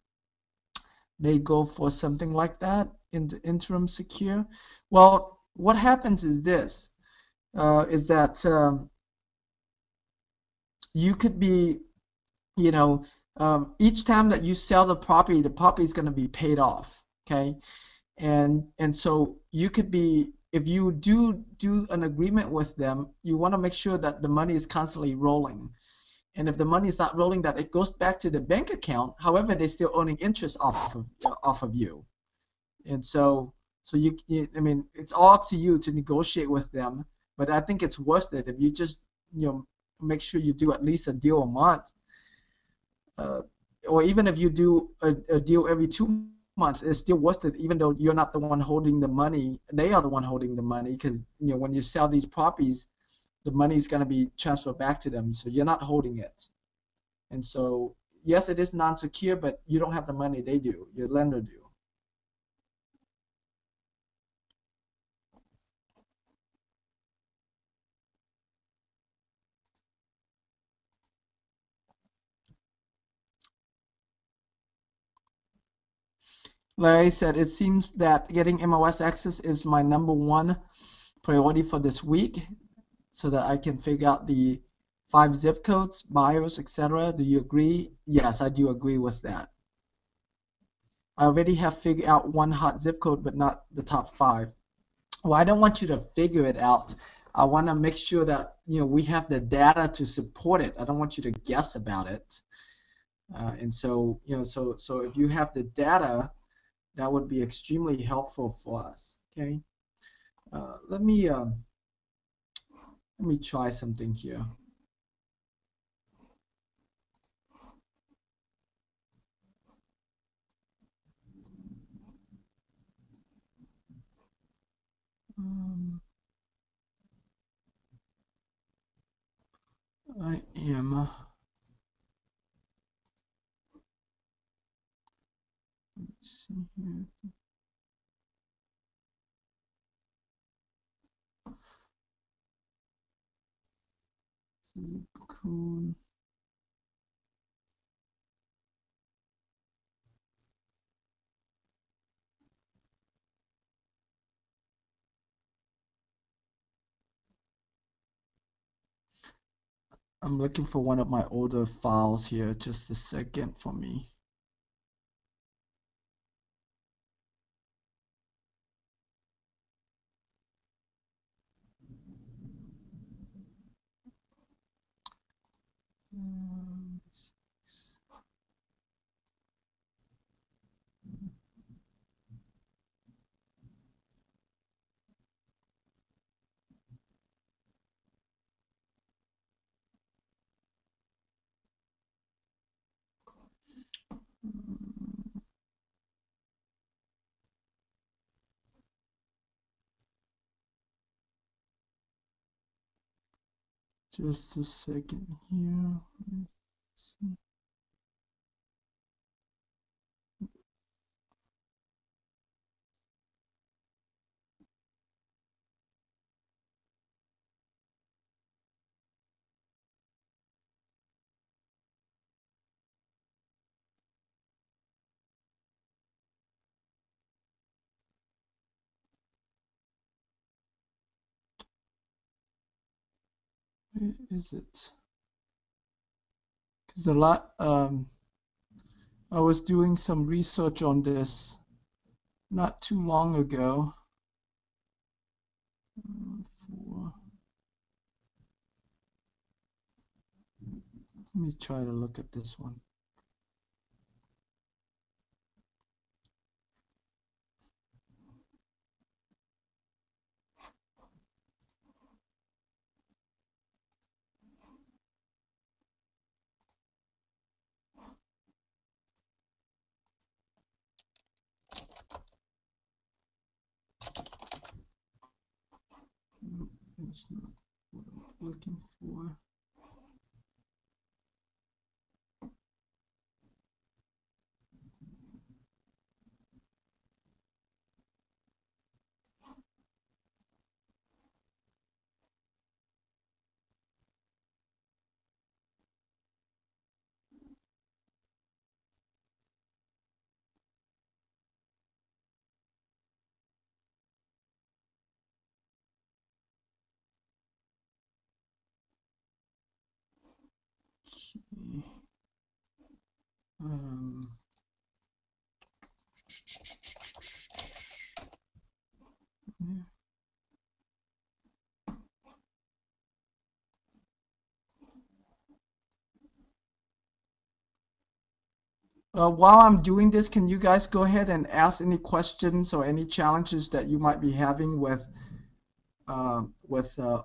They go for something like that in the interim secure. Well, what happens is this, uh, is that um, you could be, you know, um, each time that you sell the property, the property is going to be paid off. Okay, and and so you could be if you do do an agreement with them, you want to make sure that the money is constantly rolling. And if the money is not rolling, that it goes back to the bank account. However, they're still earning interest off of off of you. And so so you, you I mean, it's all up to you to negotiate with them. But I think it's worth it if you just you know make sure you do at least a deal a month uh, or even if you do a, a, deal every two months, it's still worth it, even though you're not the one holding the money. They are the one holding the money because you know when you sell these properties, the money is going to be transferred back to them, so you're not holding it. And so, yes, it is non-secure, but you don't have the money; they do. Your lender do. Larry said, it seems that getting MLS access is my number one priority for this week so that I can figure out the five zip codes, bios, etc. Do you agree? Yes, I do agree with that. I already have figured out one hot zip code, but not the top five. Well, I don't want you to figure it out. I want to make sure that you know we have the data to support it. I don't want you to guess about it. Uh, and so you know, so so if you have the data, that would be extremely helpful for us. Okay. Uh, let me um, let me try something here. Um, I am. Let's see here. I'm looking for one of my older files here. Just a second for me. Just a second here. Is it? Because a lot, um, I was doing some research on this not too long ago. For, let me try to look at this one. I'm looking for. Okay. Um. Uh, while I'm doing this, can you guys go ahead and ask any questions or any challenges that you might be having with uh, with uh,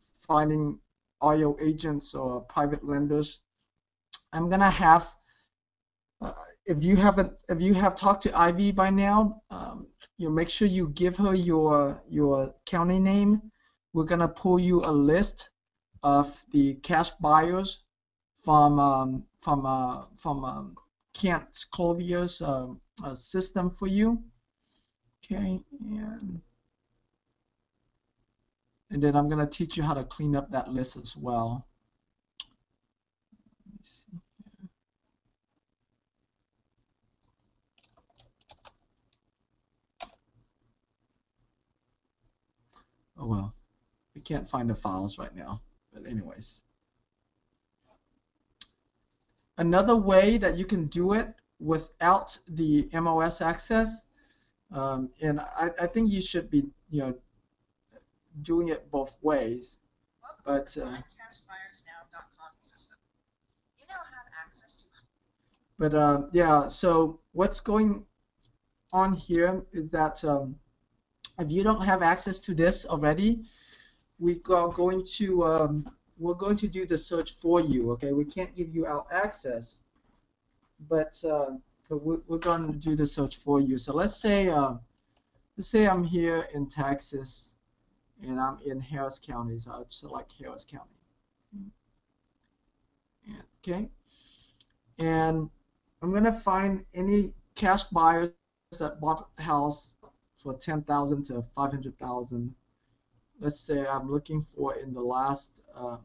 finding REO agents or private lenders? I'm gonna have if you haven't if you have talked to Ivy by now, um, you make sure you give her your your county name. We're gonna pull you a list of the cash buyers from um, from uh, from um, Kent Clothier's um, uh, system for you. Okay, and and then I'm gonna teach you how to clean up that list as well. Let me see. Oh well, I can't find the files right now. But anyways. Another way that you can do it without the MLS access, um, and I, I think you should be, you know, doing it both ways. Welcome But, to the uh, FindCashBuyersNow.com system. You now have access to But um, yeah, so what's going on here is that um, if you don't have access to this already, we are going to um, we're going to do the search for you. Okay, we can't give you our access, but uh, but we're, we're going to do the search for you. So let's say uh, let's say I'm here in Texas, and I'm in Harris County. So I'll select Harris County. Okay, and I'm gonna find any cash buyers that bought a house for ten thousand to five hundred thousand. Let's say I'm looking for in the last uh,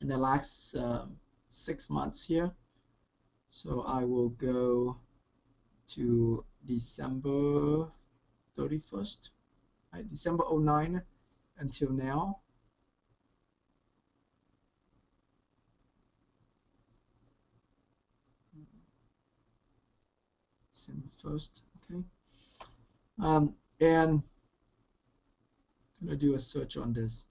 in the last um six months here. So I will go to December thirty first, right? December 09 until now. December first, okay. Um, and I'm gonna do a search on this.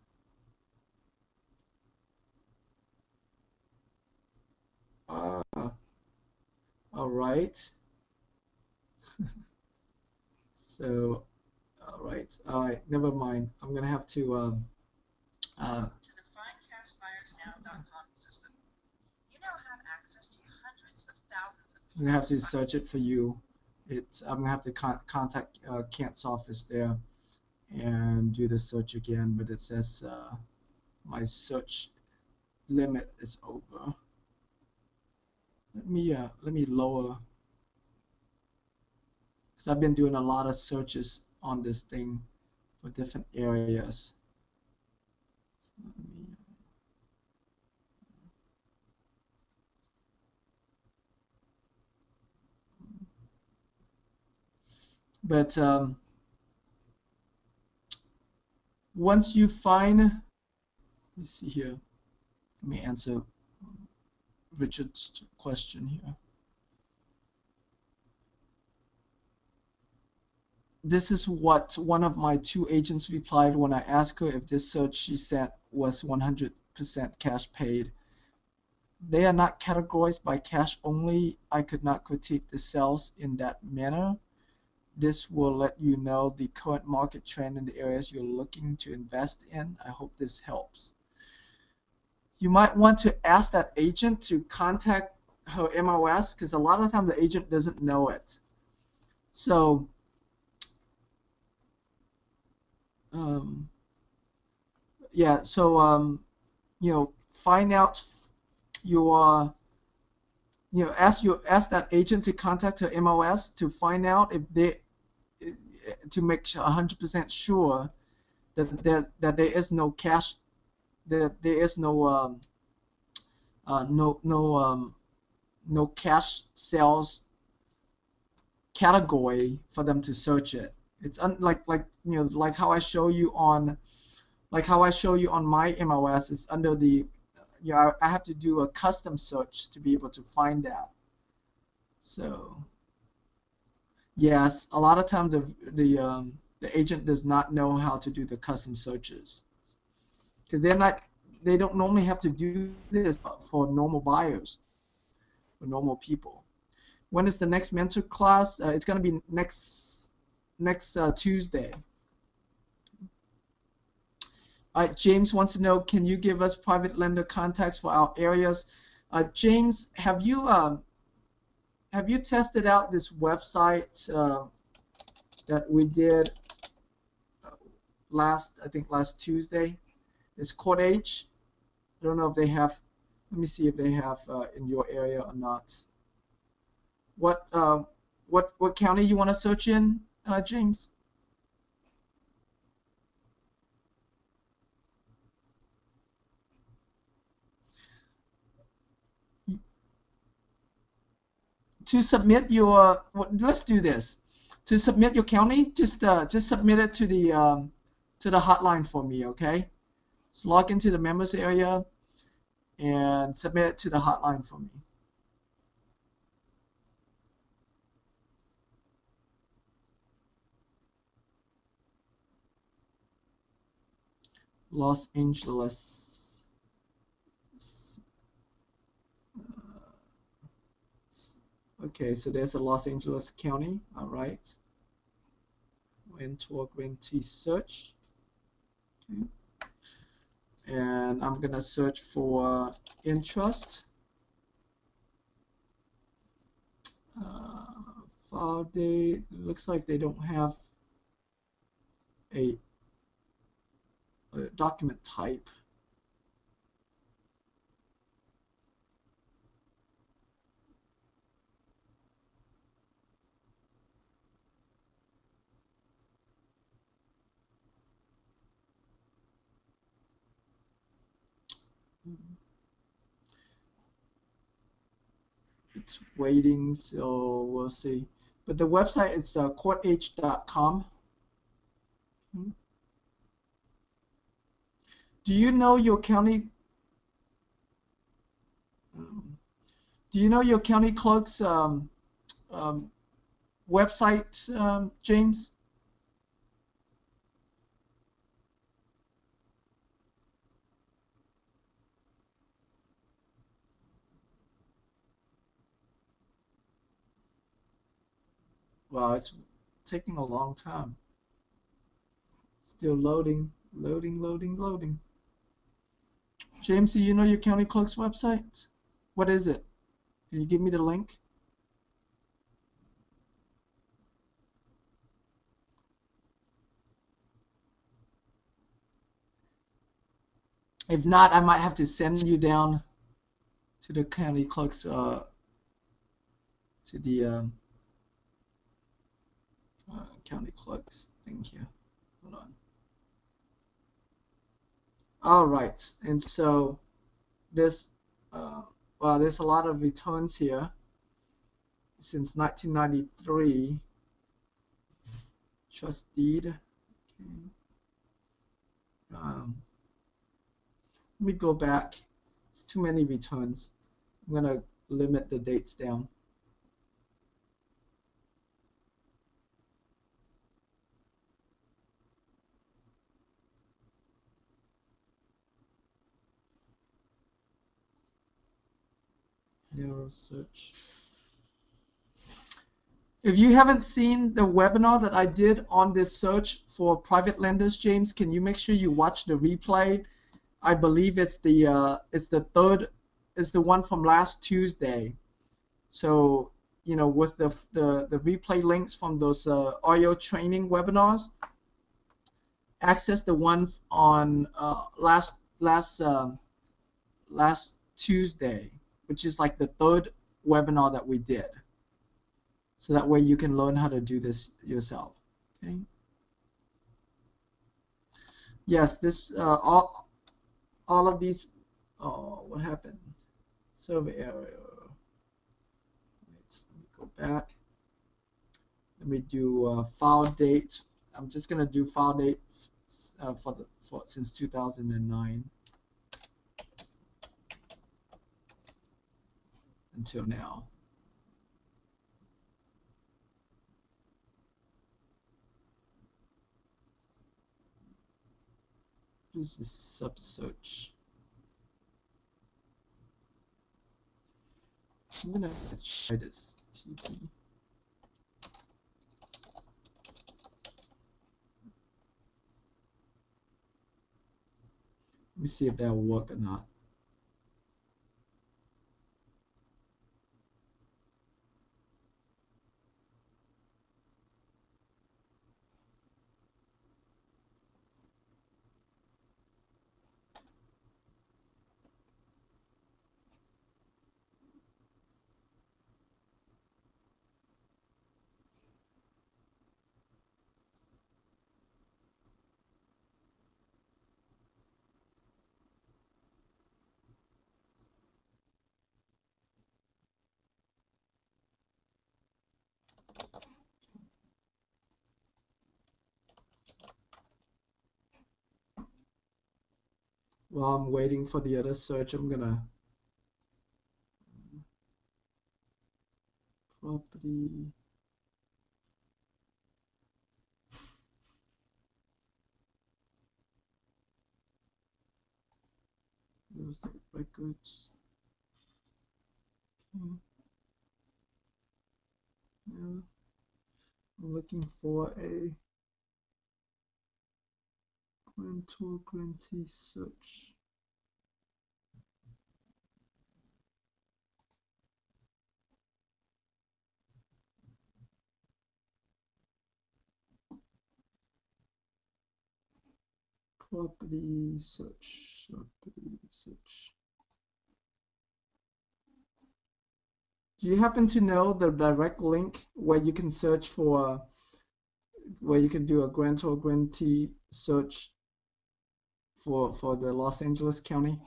Uh, all right. so, all right, all right, never mind. I'm gonna have to um, uh, to the FindCashBuyersNow.com system. You now have access to hundreds of thousands of I'm gonna have to search it for you. It's I'm gonna have to con- contact uh, Kent's office there and do the search again, but it says uh, my search limit is over. Let me uh, let me lower because I've been doing a lot of searches on this thing for different areas. But um, once you find, let me see here. Let me answer Richard's question here. This is what one of my two agents replied when I asked her if this search she sent was 100% cash paid. They are not categorized by cash only. I could not critique the sales in that manner. This will let you know the current market trend in the areas you're looking to invest in. I hope this helps. You might want to ask that agent to contact her MLS because a lot of times the agent doesn't know it. So, um, yeah, so, um, you know, find out your you know ask you ask that agent to contact her MLS to find out if they to make sure 100% sure that there that there is no cash that there is no um, uh, no no um, no cash sales category for them to search it. It's un- like like you know like how I show you on like how I show you on my MLS. It's under the you know, I, I have to do a custom search to be able to find that. So, yes, a lot of time the the um, the agent does not know how to do the custom searches because they're not they don't normally have to do this for normal buyers, for normal people. When is the next mentor class? Uh, it's gonna be next next uh, Tuesday. All right, James wants to know, can you give us private lender contacts for our areas? Uh, James, have you um, have you tested out this website uh, that we did uh, last, I think last Tuesday? It's CourtH. I don't know if they have. Let me see if they have uh, in your area or not. What uh, what what county you want to search in, uh, James? To submit your let's do this. To submit your county just uh, just submit it to the um, to the hotline for me okay? Log into the members area and submit it to the hotline for me. Los Angeles. Okay, so there's a Los Angeles County. All right. Went to a grantee search. Okay. And I'm gonna search for Intrust. Uh, file date. Looks like they don't have a, a document type. It's waiting, so we'll see. But the website is uh, courth.com. Hmm. Do you know your county? Um, do you know your county clerk's um, um, website, um, James? Wow, it's taking a long time. Still loading, loading, loading, loading. James, do you know your county clerk's website? What is it? Can you give me the link? If not, I might have to send you down to the county clerk's, uh, to the, um, county clerks Thank you. Hold on. All right, and so this, uh, well, there's a lot of returns here since 1993. Trust deed. Okay. Um, let me go back. It's too many returns. I'm gonna limit the dates down. Search. If you haven't seen the webinar that I did on this search for private lenders, James, can you make sure you watch the replay? I believe it's the uh, it's the third, it's the one from last Tuesday. So you know, with the the, the replay links from those uh, audio training webinars, access the ones on uh, last last uh, last Tuesday which is like the third webinar that we did. So that way you can learn how to do this yourself. Okay. Yes, this uh, all all of these. Oh, what happened? Survey error. Let me go back. Let me do uh, file date. I'm just gonna do file date uh, for the for since 2009. Until now. What is this sub search? I'm gonna try this TV. Let me see if that'll work or not. While I'm waiting for the other search, I'm gonna property estate records. Okay. Yeah. I'm looking for a grantee search. Property search, property search. Do you happen to know the direct link where you can search for, where you can do a grantor grantee search for for the Los Angeles County?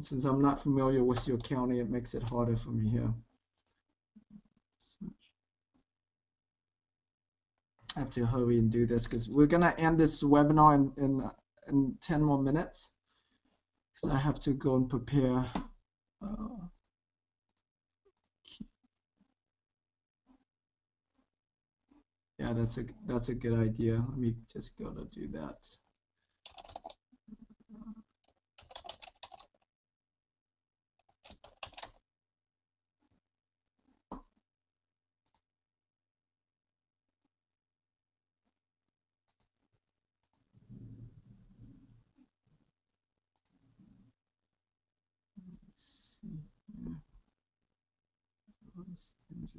Since I'm not familiar with your county, it makes it harder for me here. I have to hurry and do this because we're gonna end this webinar in in, in 10 more minutes. Because I have to go and prepare. Uh, yeah, that's a that's a good idea. Let me just go to do that.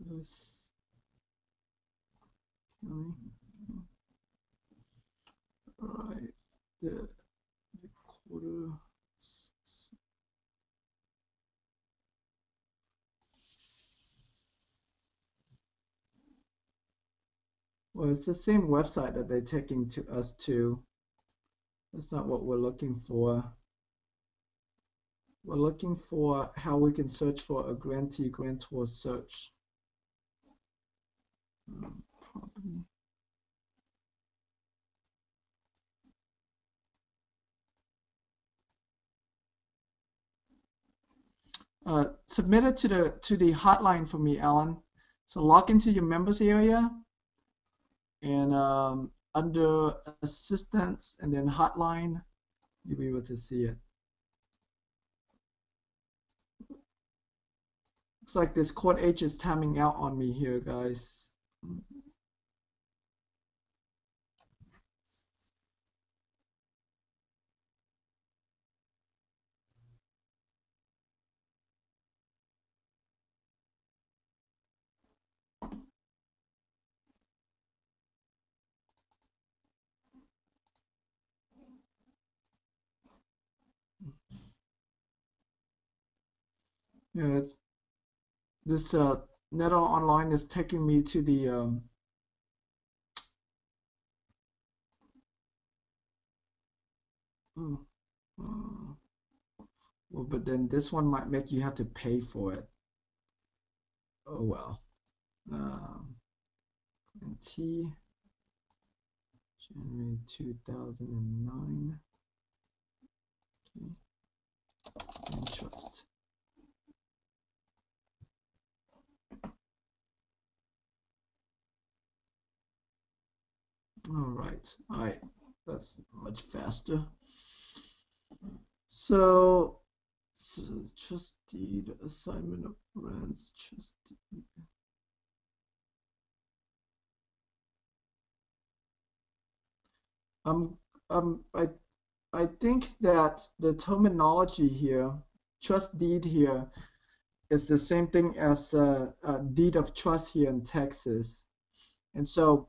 Let's Right, the recorder. Well, it's the same website that they're taking to us to. That's not what we're looking for. We're looking for how we can search for a grantee grantor search. Um, property. Uh, submit it to the to the hotline for me, Alan. So log into your members area and um, under assistance and then hotline, you'll be able to see it. Looks like this Court H is timing out on me here, guys. Yeah, it's this uh NETR Online is taking me to the um oh, uh, well, but then this one might make you have to pay for it. Oh well. Um, T January 2009. Okay. Intrust. All right, all right, that's much faster. So, so deed, assignment of rents, trust deed. Um, um, I, I think that the terminology here, trust deed here, is the same thing as a, a deed of trust here in Texas, and so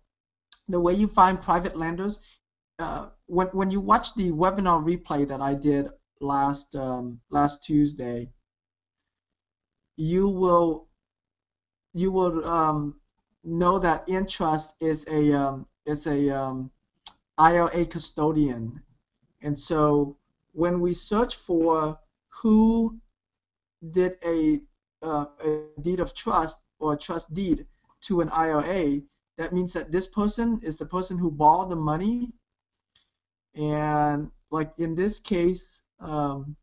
the way you find private lenders, uh, when when you watch the webinar replay that I did last um, last Tuesday, you will you will um, know that Intrust is a um, is a um, IRA custodian, and so when we search for who did a uh, a deed of trust or trust deed to an IRA, that means that this person is the person who borrowed the money and like in this case um,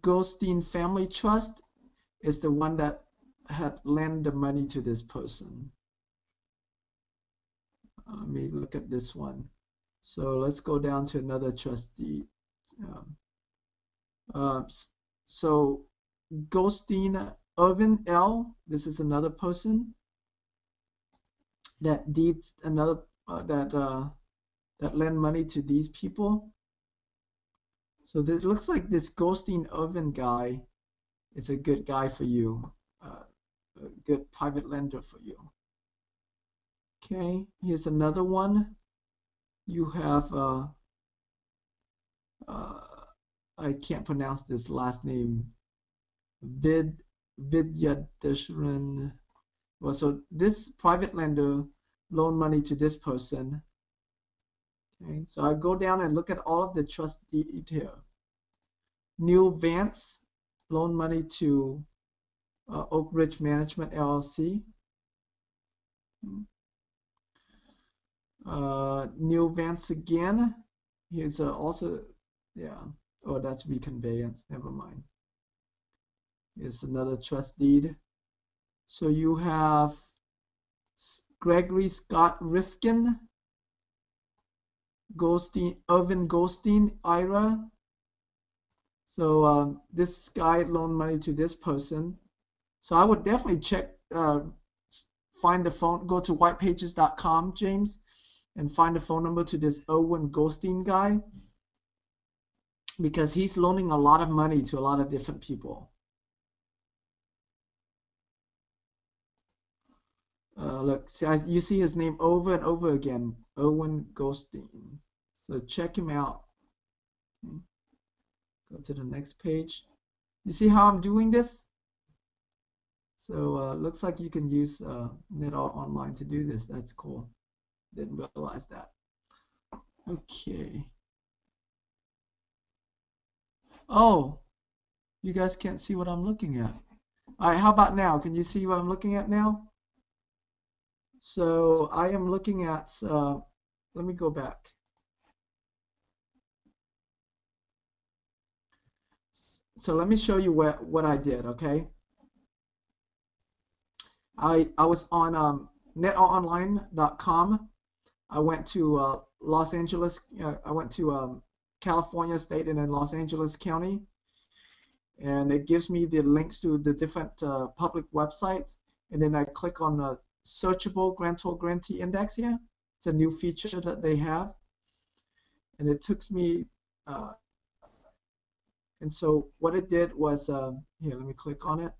Goldstein Family Trust is the one that had lent the money to this person Let me look at this one. So let's go down to another trustee. Um, uh, so Goldstein Irvin L. This is another person that did another uh, that uh, that lend money to these people. So this looks like this Goldstein Irvin guy is a good guy for you, uh, a good private lender for you. Okay, here's another one. You have uh, uh, I can't pronounce this last name. Vid Vidyadeshran. Well, so this private lender loan money to this person. Okay, so I go down and look at all of the trust detail. Neil Vance loan money to uh, Oak Ridge Management LLC. Uh, Neil Vance again. He's uh, also, yeah. Oh, that's reconveyance. Never mind. Here's another trust deed. So you have Gregory Scott Rifkin, Goldstein, Irvin Goldstein, IRA. So um, this guy loaned money to this person. So I would definitely check, uh, find the phone, go to whitepages.com, James, and find the phone number to this Owen Goldstein guy because he's loaning a lot of money to a lot of different people. Uh, look, see, I, you see his name over and over again, Owen Goldstein. So check him out. Go to the next page. You see how I'm doing this? So uh, looks like you can use uh, NETR Online to do this. That's cool. Didn't realize that. Okay. Oh, you guys can't see what I'm looking at. All right, how about now? Can you see what I'm looking at now? So I am looking at, uh, let me go back. So let me show you what, what I did, okay? I, I was on um, netronline.com. I went to uh, Los Angeles, uh, I went to um, California State and then Los Angeles County. And it gives me the links to the different uh, public websites. And then I click on the searchable grantor grantee index here. It's a new feature that they have. And it took me, uh, and so what it did was, uh, here, let me click on it.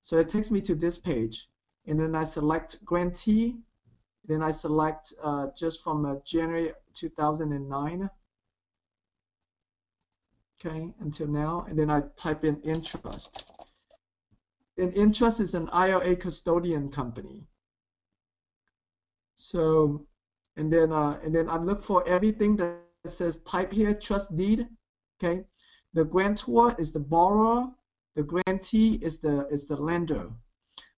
So it takes me to this page. And then I select grantee. Then I select uh, just from uh, January 2009 okay, until now, and then I type in Intrust. And Intrust is an IRA custodian company. So, and then uh, and then I look for everything that says type here, trust deed, okay. The grantor is the borrower, the grantee is the is the lender.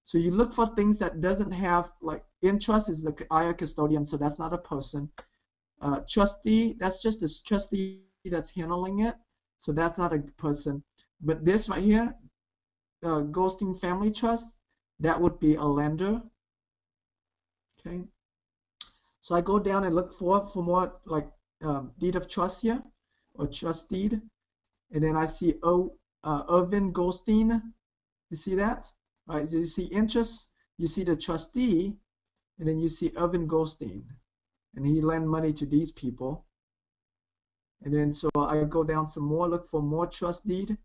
So you look for things that doesn't have like Intrust is the IRA custodian, so that's not a person. Uh, trustee, that's just the trustee that's handling it. So that's not a person. But this right here, uh, Goldstein Family Trust, that would be a lender. Okay. So I go down and look for for more like um, deed of trust here or trust deed, and then I see O uh, Irvin Goldstein. You see that? Right. So you see Intrust. You see the trustee, and then you see Irvin Goldstein, and he lent money to these people. And then so I go down some more, look for more trust deed.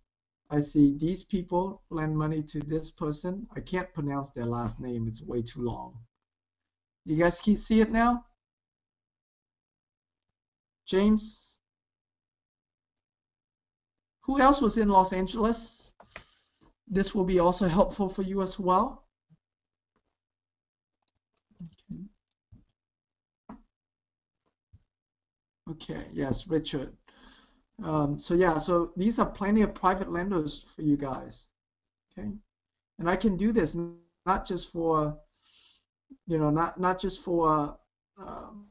I see these people lend money to this person. I can't pronounce their last name. It's way too long. You guys can see it now? James? Who else was in Los Angeles? This will be also helpful for you as well. Okay, Okay, yes, Richard. Um, so yeah, so these are plenty of private lenders for you guys. Okay, and I can do this not just for, you know, not not just for um,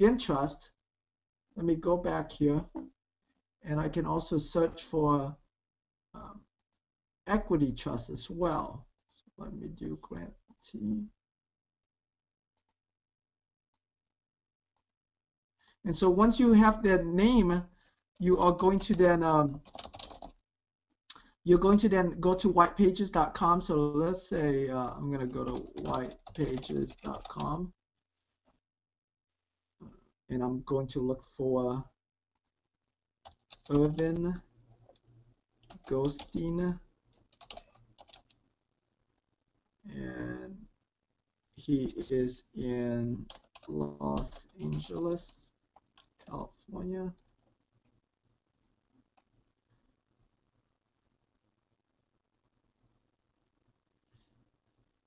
Intrust. Let me go back here, and I can also search for um, equity trust as well. So let me do grantee. And so once you have their name, you are going to then um, you're going to then go to whitepages.com. So let's say uh, I'm going to go to whitepages.com and I'm going to look for Irvin Goldstein and he is in Los Angeles, California.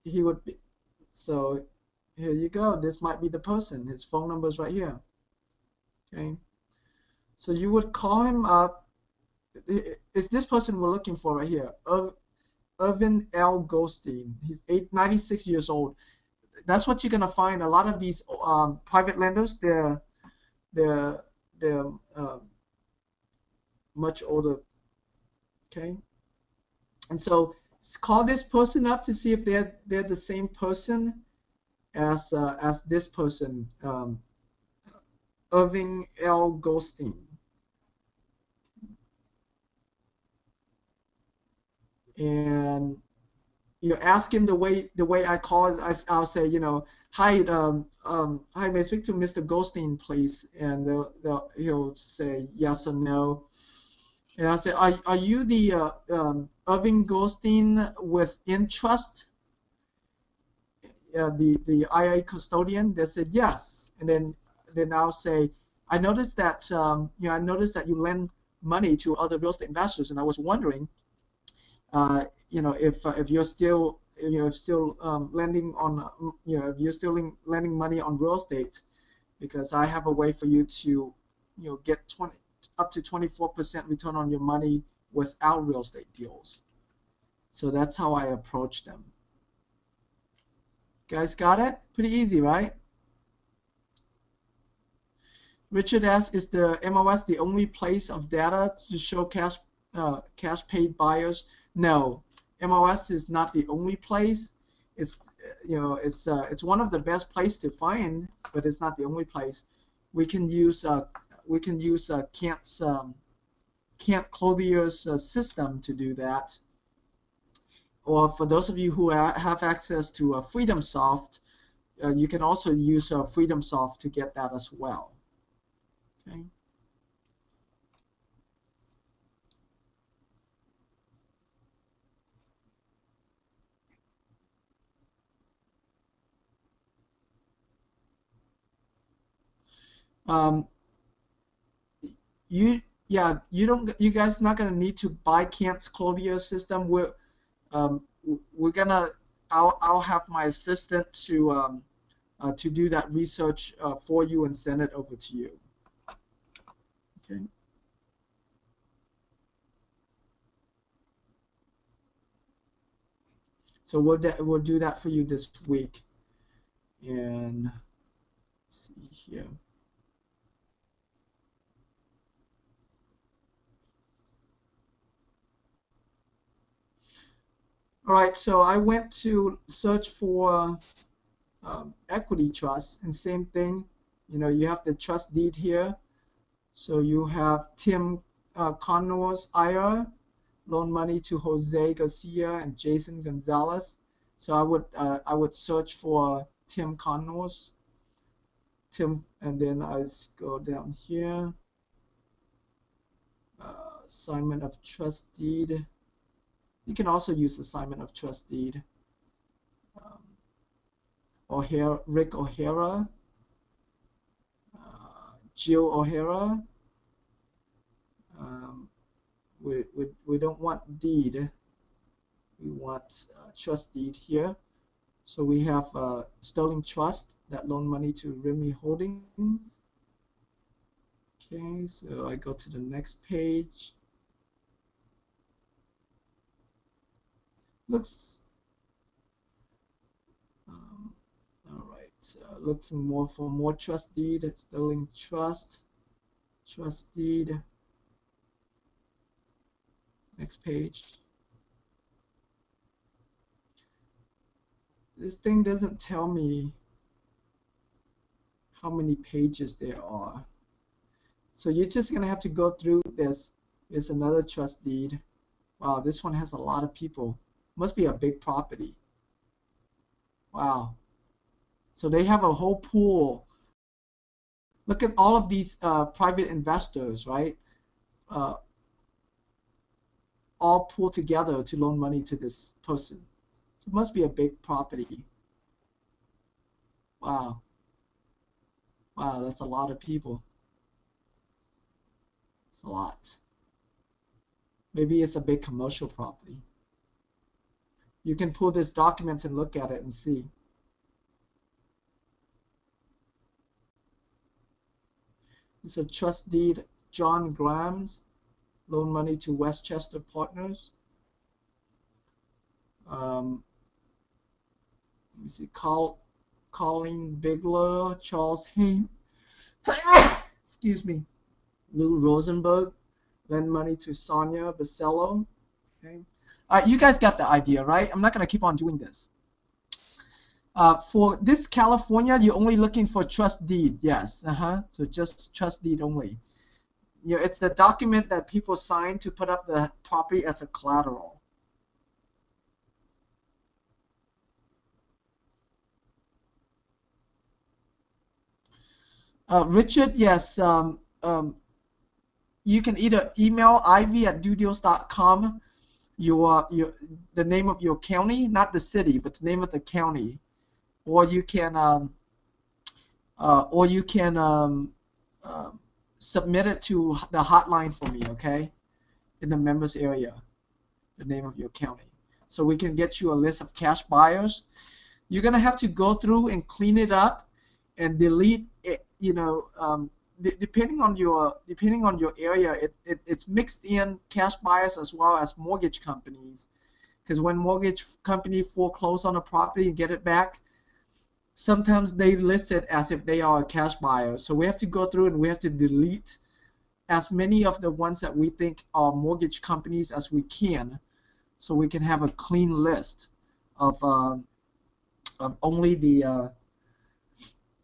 He would be, so here you go. This might be the person. His phone number is right here. Okay. So you would call him up. It's this person we're looking for right here. Irvin L. Goldstein. He's eight, 96 years old. That's what you're gonna find. A lot of these um, private lenders, they're they're they're uh, much older. Okay, and so call this person up to see if they're they're the same person as uh, as this person, um, Irving L. Goldstein. And you ask him the way the way I call it. I, I'll say, you know, hi, um, um, hi, may I speak to Mr. Goldstein, please? And they'll, they'll, he'll say yes or no. And I say, are, are you the uh, um, Irving Goldstein with Intrust? Uh, the the IRA custodian. They said yes, and then then I'll say, I noticed that um, you know I noticed that you lend money to other real estate investors, and I was wondering, uh, you know, if uh, if you're still you know still um, lending on you know if you're still lending money on real estate, because I have a way for you to you know get 20 up to 24% return on your money without real estate deals. So that's how I approach them. Guys got it? Pretty easy, right? Richard asks, is the MLS the only place of data to show cash uh, cash paid buyers? No, MLS is not the only place. It's you know it's uh, it's one of the best place to find, but it's not the only place. We can use uh, we can use uh, Kent's um, Kent Clothier's uh, system to do that. Or for those of you who have access to uh, FreedomSoft, uh, you can also use uh, FreedomSoft to get that as well. Um, you yeah you don't you guys not gonna need to buy Kent's Clothier system. We're um, we're gonna I'll I'll have my assistant to um, uh, to do that research uh, for you and send it over to you. Okay. So we'll we'll do that for you this week. And see here. All right, so I went to search for um, equity trust, and same thing. You know, you have the trust deed here. So you have Tim uh, Connor's IRA, loan money to Jose Garcia and Jason Gonzalez. So I would uh, I would search for Tim Connor's. Tim, and then I go down here. Uh, assignment of trust deed. You can also use assignment of trust deed. Um, O'Hara, Rick O'Hara, uh, Jill O'Hara. We, we, we don't want deed. We want uh, trust deed here. So we have uh, Sterling Trust that loan money to Remy Holdings. Okay, so I go to the next page. looks um, all right uh, look for more for more trust deed sterling trust trust deed next page this thing doesn't tell me how many pages there are So you're just gonna have to go through this. Here's another trust deed. Wow, this one has a lot of people. Must be a big property. Wow. So they have a whole pool. Look at all of these uh, private investors, right? Uh, all pull together to loan money to this person. So it must be a big property. Wow. Wow, that's a lot of people. It's a lot. Maybe it's a big commercial property. You can pull this documents and look at it and see. It's a trust deed, John Grimes, loan money to Westchester Partners. Um, let me see, Col Colleen Bigler, Charles Hain, excuse me, Lou Rosenberg, lend money to Sonia Basello. Okay, uh, you guys got the idea, right? I'm not gonna keep on doing this. Uh, for this California, you're only looking for trust deed. Yes, uh-huh. So just trust deed only. You know, it's the document that people sign to put up the property as a collateral. Uh, Richard, yes. Um, um, you can either email ivy at dudeals.com your, your the name of your county, not the city, but the name of the county, or you can um, uh, or you can um, uh, submit it to the hotline for me, okay, in the members area, the name of your county, so we can get you a list of cash buyers. You're gonna have to go through and clean it up and delete it, you know, um, depending on your depending on your area, it, it it's mixed in cash buyers as well as mortgage companies. Because when mortgage company foreclose on a property and get it back, sometimes they list it as if they are a cash buyer. So we have to go through and we have to delete as many of the ones that we think are mortgage companies as we can, so we can have a clean list of uh, of only the uh,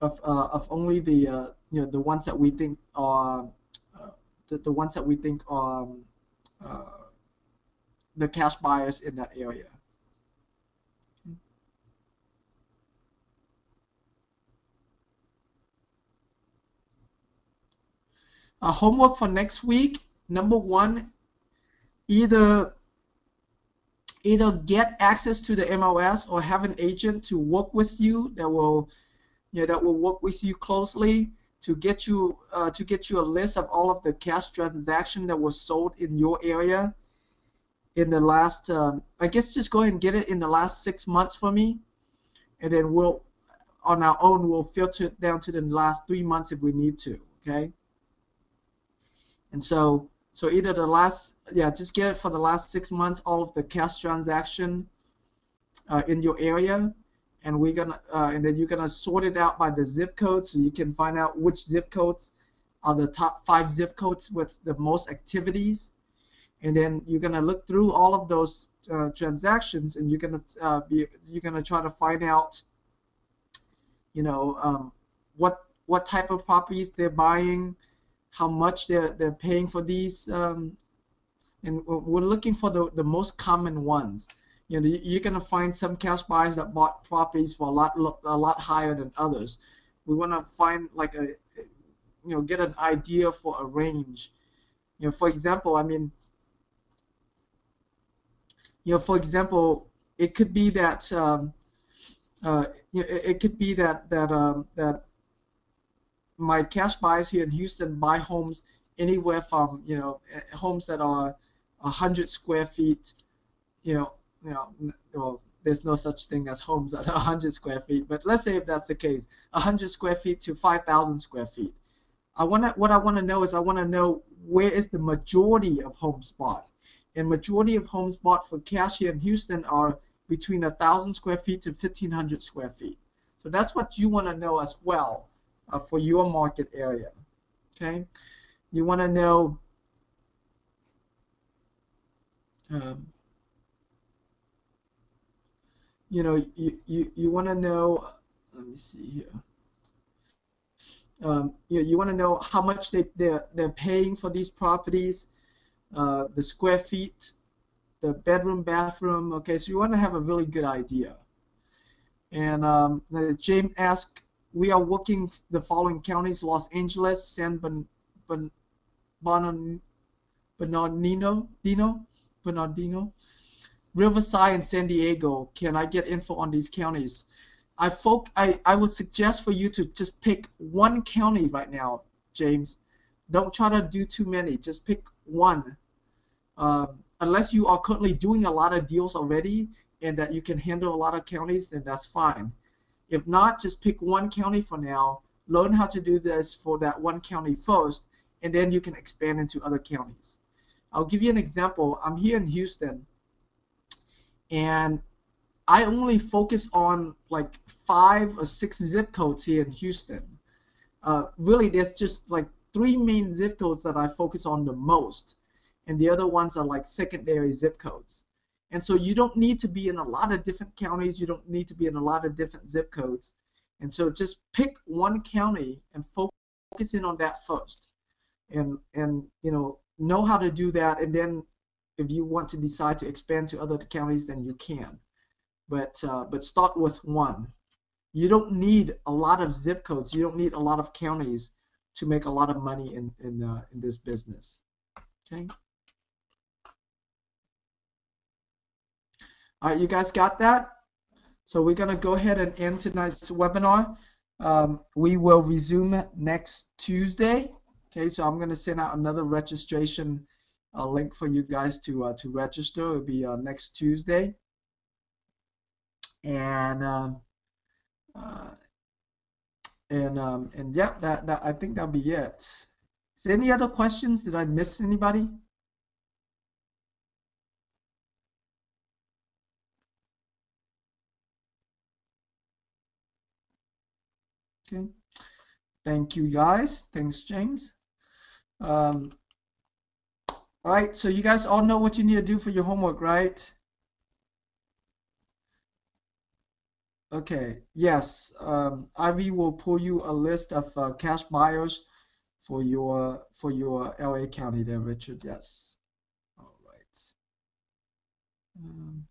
of uh, of only the uh, you know the ones that we think are uh, the, the ones that we think are um, uh, the cash buyers in that area. Uh, homework for next week. Number one, either either get access to the MLS or have an agent to work with you that will you know, that will work with you closely to get you uh, to get you a list of all of the cash transaction that was sold in your area in the last um, I guess just go ahead and get it in the last six months for me and then we'll on our own we'll filter it down to the last three months if we need to okay and so, so either the last, yeah, just get it for the last six months, all of the cash transaction uh, in your area, and we're gonna, uh, and then you're gonna sort it out by the zip code, so you can find out which zip codes are the top five zip codes with the most activities, and then you're gonna look through all of those uh, transactions, and you're gonna uh, be, you're gonna try to find out, you know, um, what what type of properties they're buying how much they're, they're paying for these. Um, and we're looking for the, the most common ones. You know, you're going to find some cash buyers that bought properties for a lot a lot higher than others. We want to find like a, you know, get an idea for a range. You know, for example, I mean, you know, for example, it could be that um, uh, you know it could be that that um, that my cash buyers here in Houston buy homes anywhere from you know homes that are hundred square feet, you know, you know, well, there's no such thing as homes that are 100 square feet, but let's say if that's the case, 100 square feet to 5,000 square feet. I want to, what I want to know is I want to know where is the majority of homes bought. And majority of homes bought for cash here in Houston are between a 1,000 square feet to 1,500 square feet. So that's what you want to know as well uh, for your market area. Okay, you want to know um, you know you, you, you want to know let me see here Um, you, you want to know how much they, they're, they're paying for these properties, uh, the square feet, the bedroom, bathroom. Okay, so you want to have a really good idea. And um, James asked, we are working the following counties: Los Angeles, San ben, ben, Bernardino, Dino, Bernardino, Riverside, and San Diego. Can I get info on these counties? I folk I, I would suggest for you to just pick one county right now, James. Don't try to do too many. Just pick one. Um, unless you are currently doing a lot of deals already and that you can handle a lot of counties, then that's fine. If not, just pick one county for now. Learn how to do this for that one county first, and then you can expand into other counties. I'll give you an example. I'm here in Houston, and I only focus on like five or six zip codes here in Houston. Uh, really, there's just like three main zip codes that I focus on the most, and the other ones are like secondary zip codes. And so you don't need to be in a lot of different counties. You don't need to be in a lot of different zip codes. And so just pick one county and focus in on that first. And and you know know how to do that. And then if you want to decide to expand to other counties, then you can but uh, but start with one. You don't need a lot of zip codes. You don't need a lot of counties to make a lot of money in in uh, in this business. Okay. All right, you guys got that? So we're gonna go ahead and end tonight's webinar. Um, we will resume next Tuesday. Okay, so I'm gonna send out another registration uh, link for you guys to uh, to register. It'll be uh, next Tuesday and um, uh, and um, and yeah, that, that I think that'll be it. Is there any other questions? Did I miss anybody? Okay. Thank you guys. Thanks, James. Um, all right, so you guys all know what you need to do for your homework, right? Okay, yes, um, Ivy will pull you a list of uh, cash buyers for your for your LA County there, Richard. Yes. All right. Um,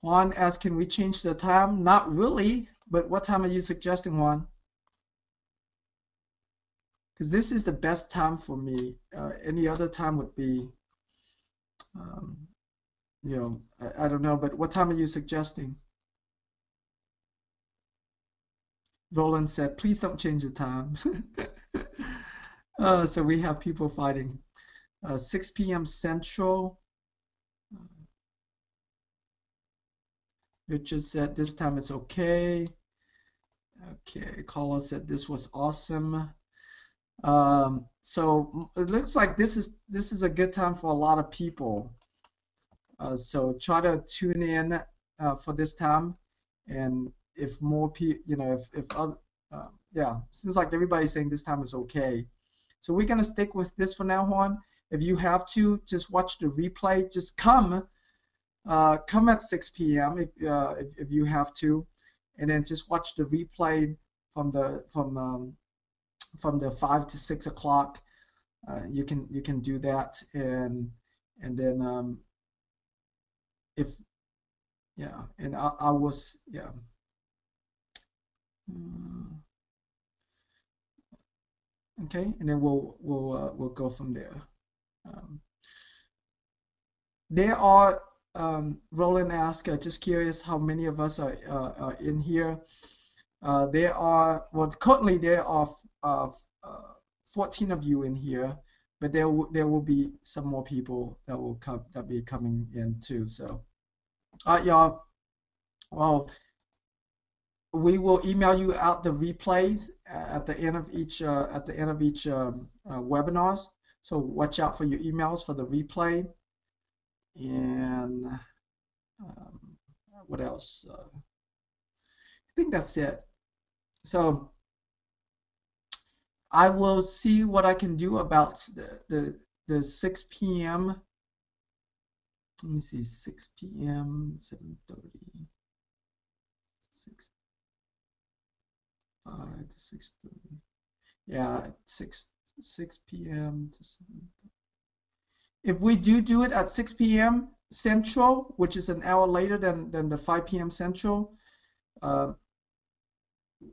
Juan asks, can we change the time? Not really, but what time are you suggesting, Juan? Because this is the best time for me. Uh, any other time would be, um, you know, I, I don't know, but what time are you suggesting? Roland said, please don't change the time. uh, so we have people fighting. Uh, 6 p.m. Central. Richard said this time it's okay. Okay, Carlos said this was awesome. Um, so it looks like this is this is a good time for a lot of people. Uh, so try to tune in uh, for this time and if more people, you know, if if other, uh, yeah, seems like everybody's saying this time is okay. So we're gonna stick with this for now on. If you have to, just watch the replay. Just come, uh, come at 6 p.m. if, uh, if if you have to, and then just watch the replay from the from um, from the five to six o'clock. Uh, you can you can do that and and then um, if yeah and I, I was yeah Hmm. Okay, and then we'll we'll uh, we'll go from there. Um, there are um, Roland asked, uh, just curious how many of us are, uh, are in here. Uh, there are well currently there are uh, 14 of you in here, but there there will be some more people that will come that be coming in too. So, right, y'all. Well, we will email you out the replays at the end of each uh, at the end of each um, uh, webinars. So watch out for your emails for the replay. And um, what else? Uh, I think that's it. So I will see what I can do about the the, the 6 p.m. Let me see, 6 p.m. 7:30. 6 5 to 6.30. Yeah, 6 6 p.m. to 7. If we do do it at 6 p.m. Central, which is an hour later than, than the 5 p.m. Central, uh,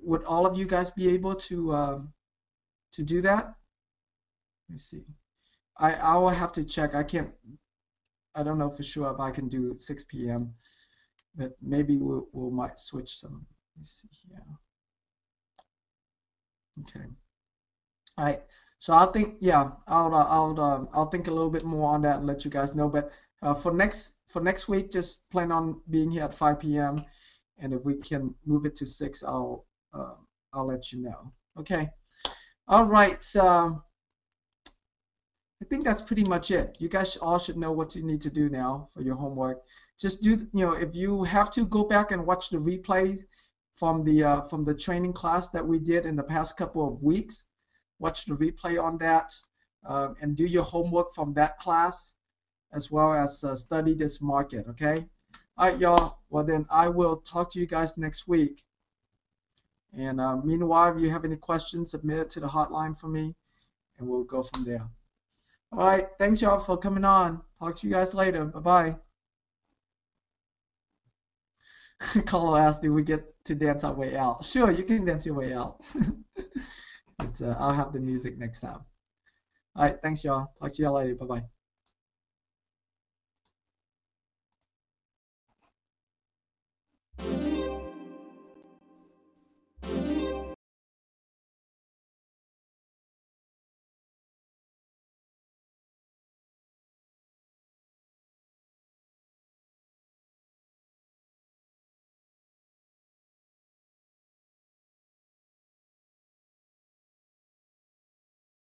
would all of you guys be able to um, to do that? Let me see. I I will have to check. I can't. I don't know for sure if I can do 6 p.m. But maybe we'll, we might switch some. Let me see here. Okay. All right. So I think yeah, I'll uh, I'll um, I'll think a little bit more on that and let you guys know. But uh, for next for next week, just plan on being here at 5 p.m. And if we can move it to six, I'll uh, I'll let you know. Okay. All right. Um, I think that's pretty much it. You guys all should know what you need to do now for your homework. Just do you know if you have to go back and watch the replays from the uh, from the training class that we did in the past couple of weeks watch the replay on that, um, and do your homework from that class, as well as uh, study this market, okay? All right, y'all. Well, then I will talk to you guys next week. And uh, meanwhile, if you have any questions, submit it to the hotline for me, and we'll go from there. All right, thanks y'all for coming on. Talk to you guys later. Bye bye. Carlo asked, "Do we get to dance our way out?" Sure, you can dance your way out. but uh, I'll have the music next time. All right, thanks y'all. Talk to y'all later. Bye bye.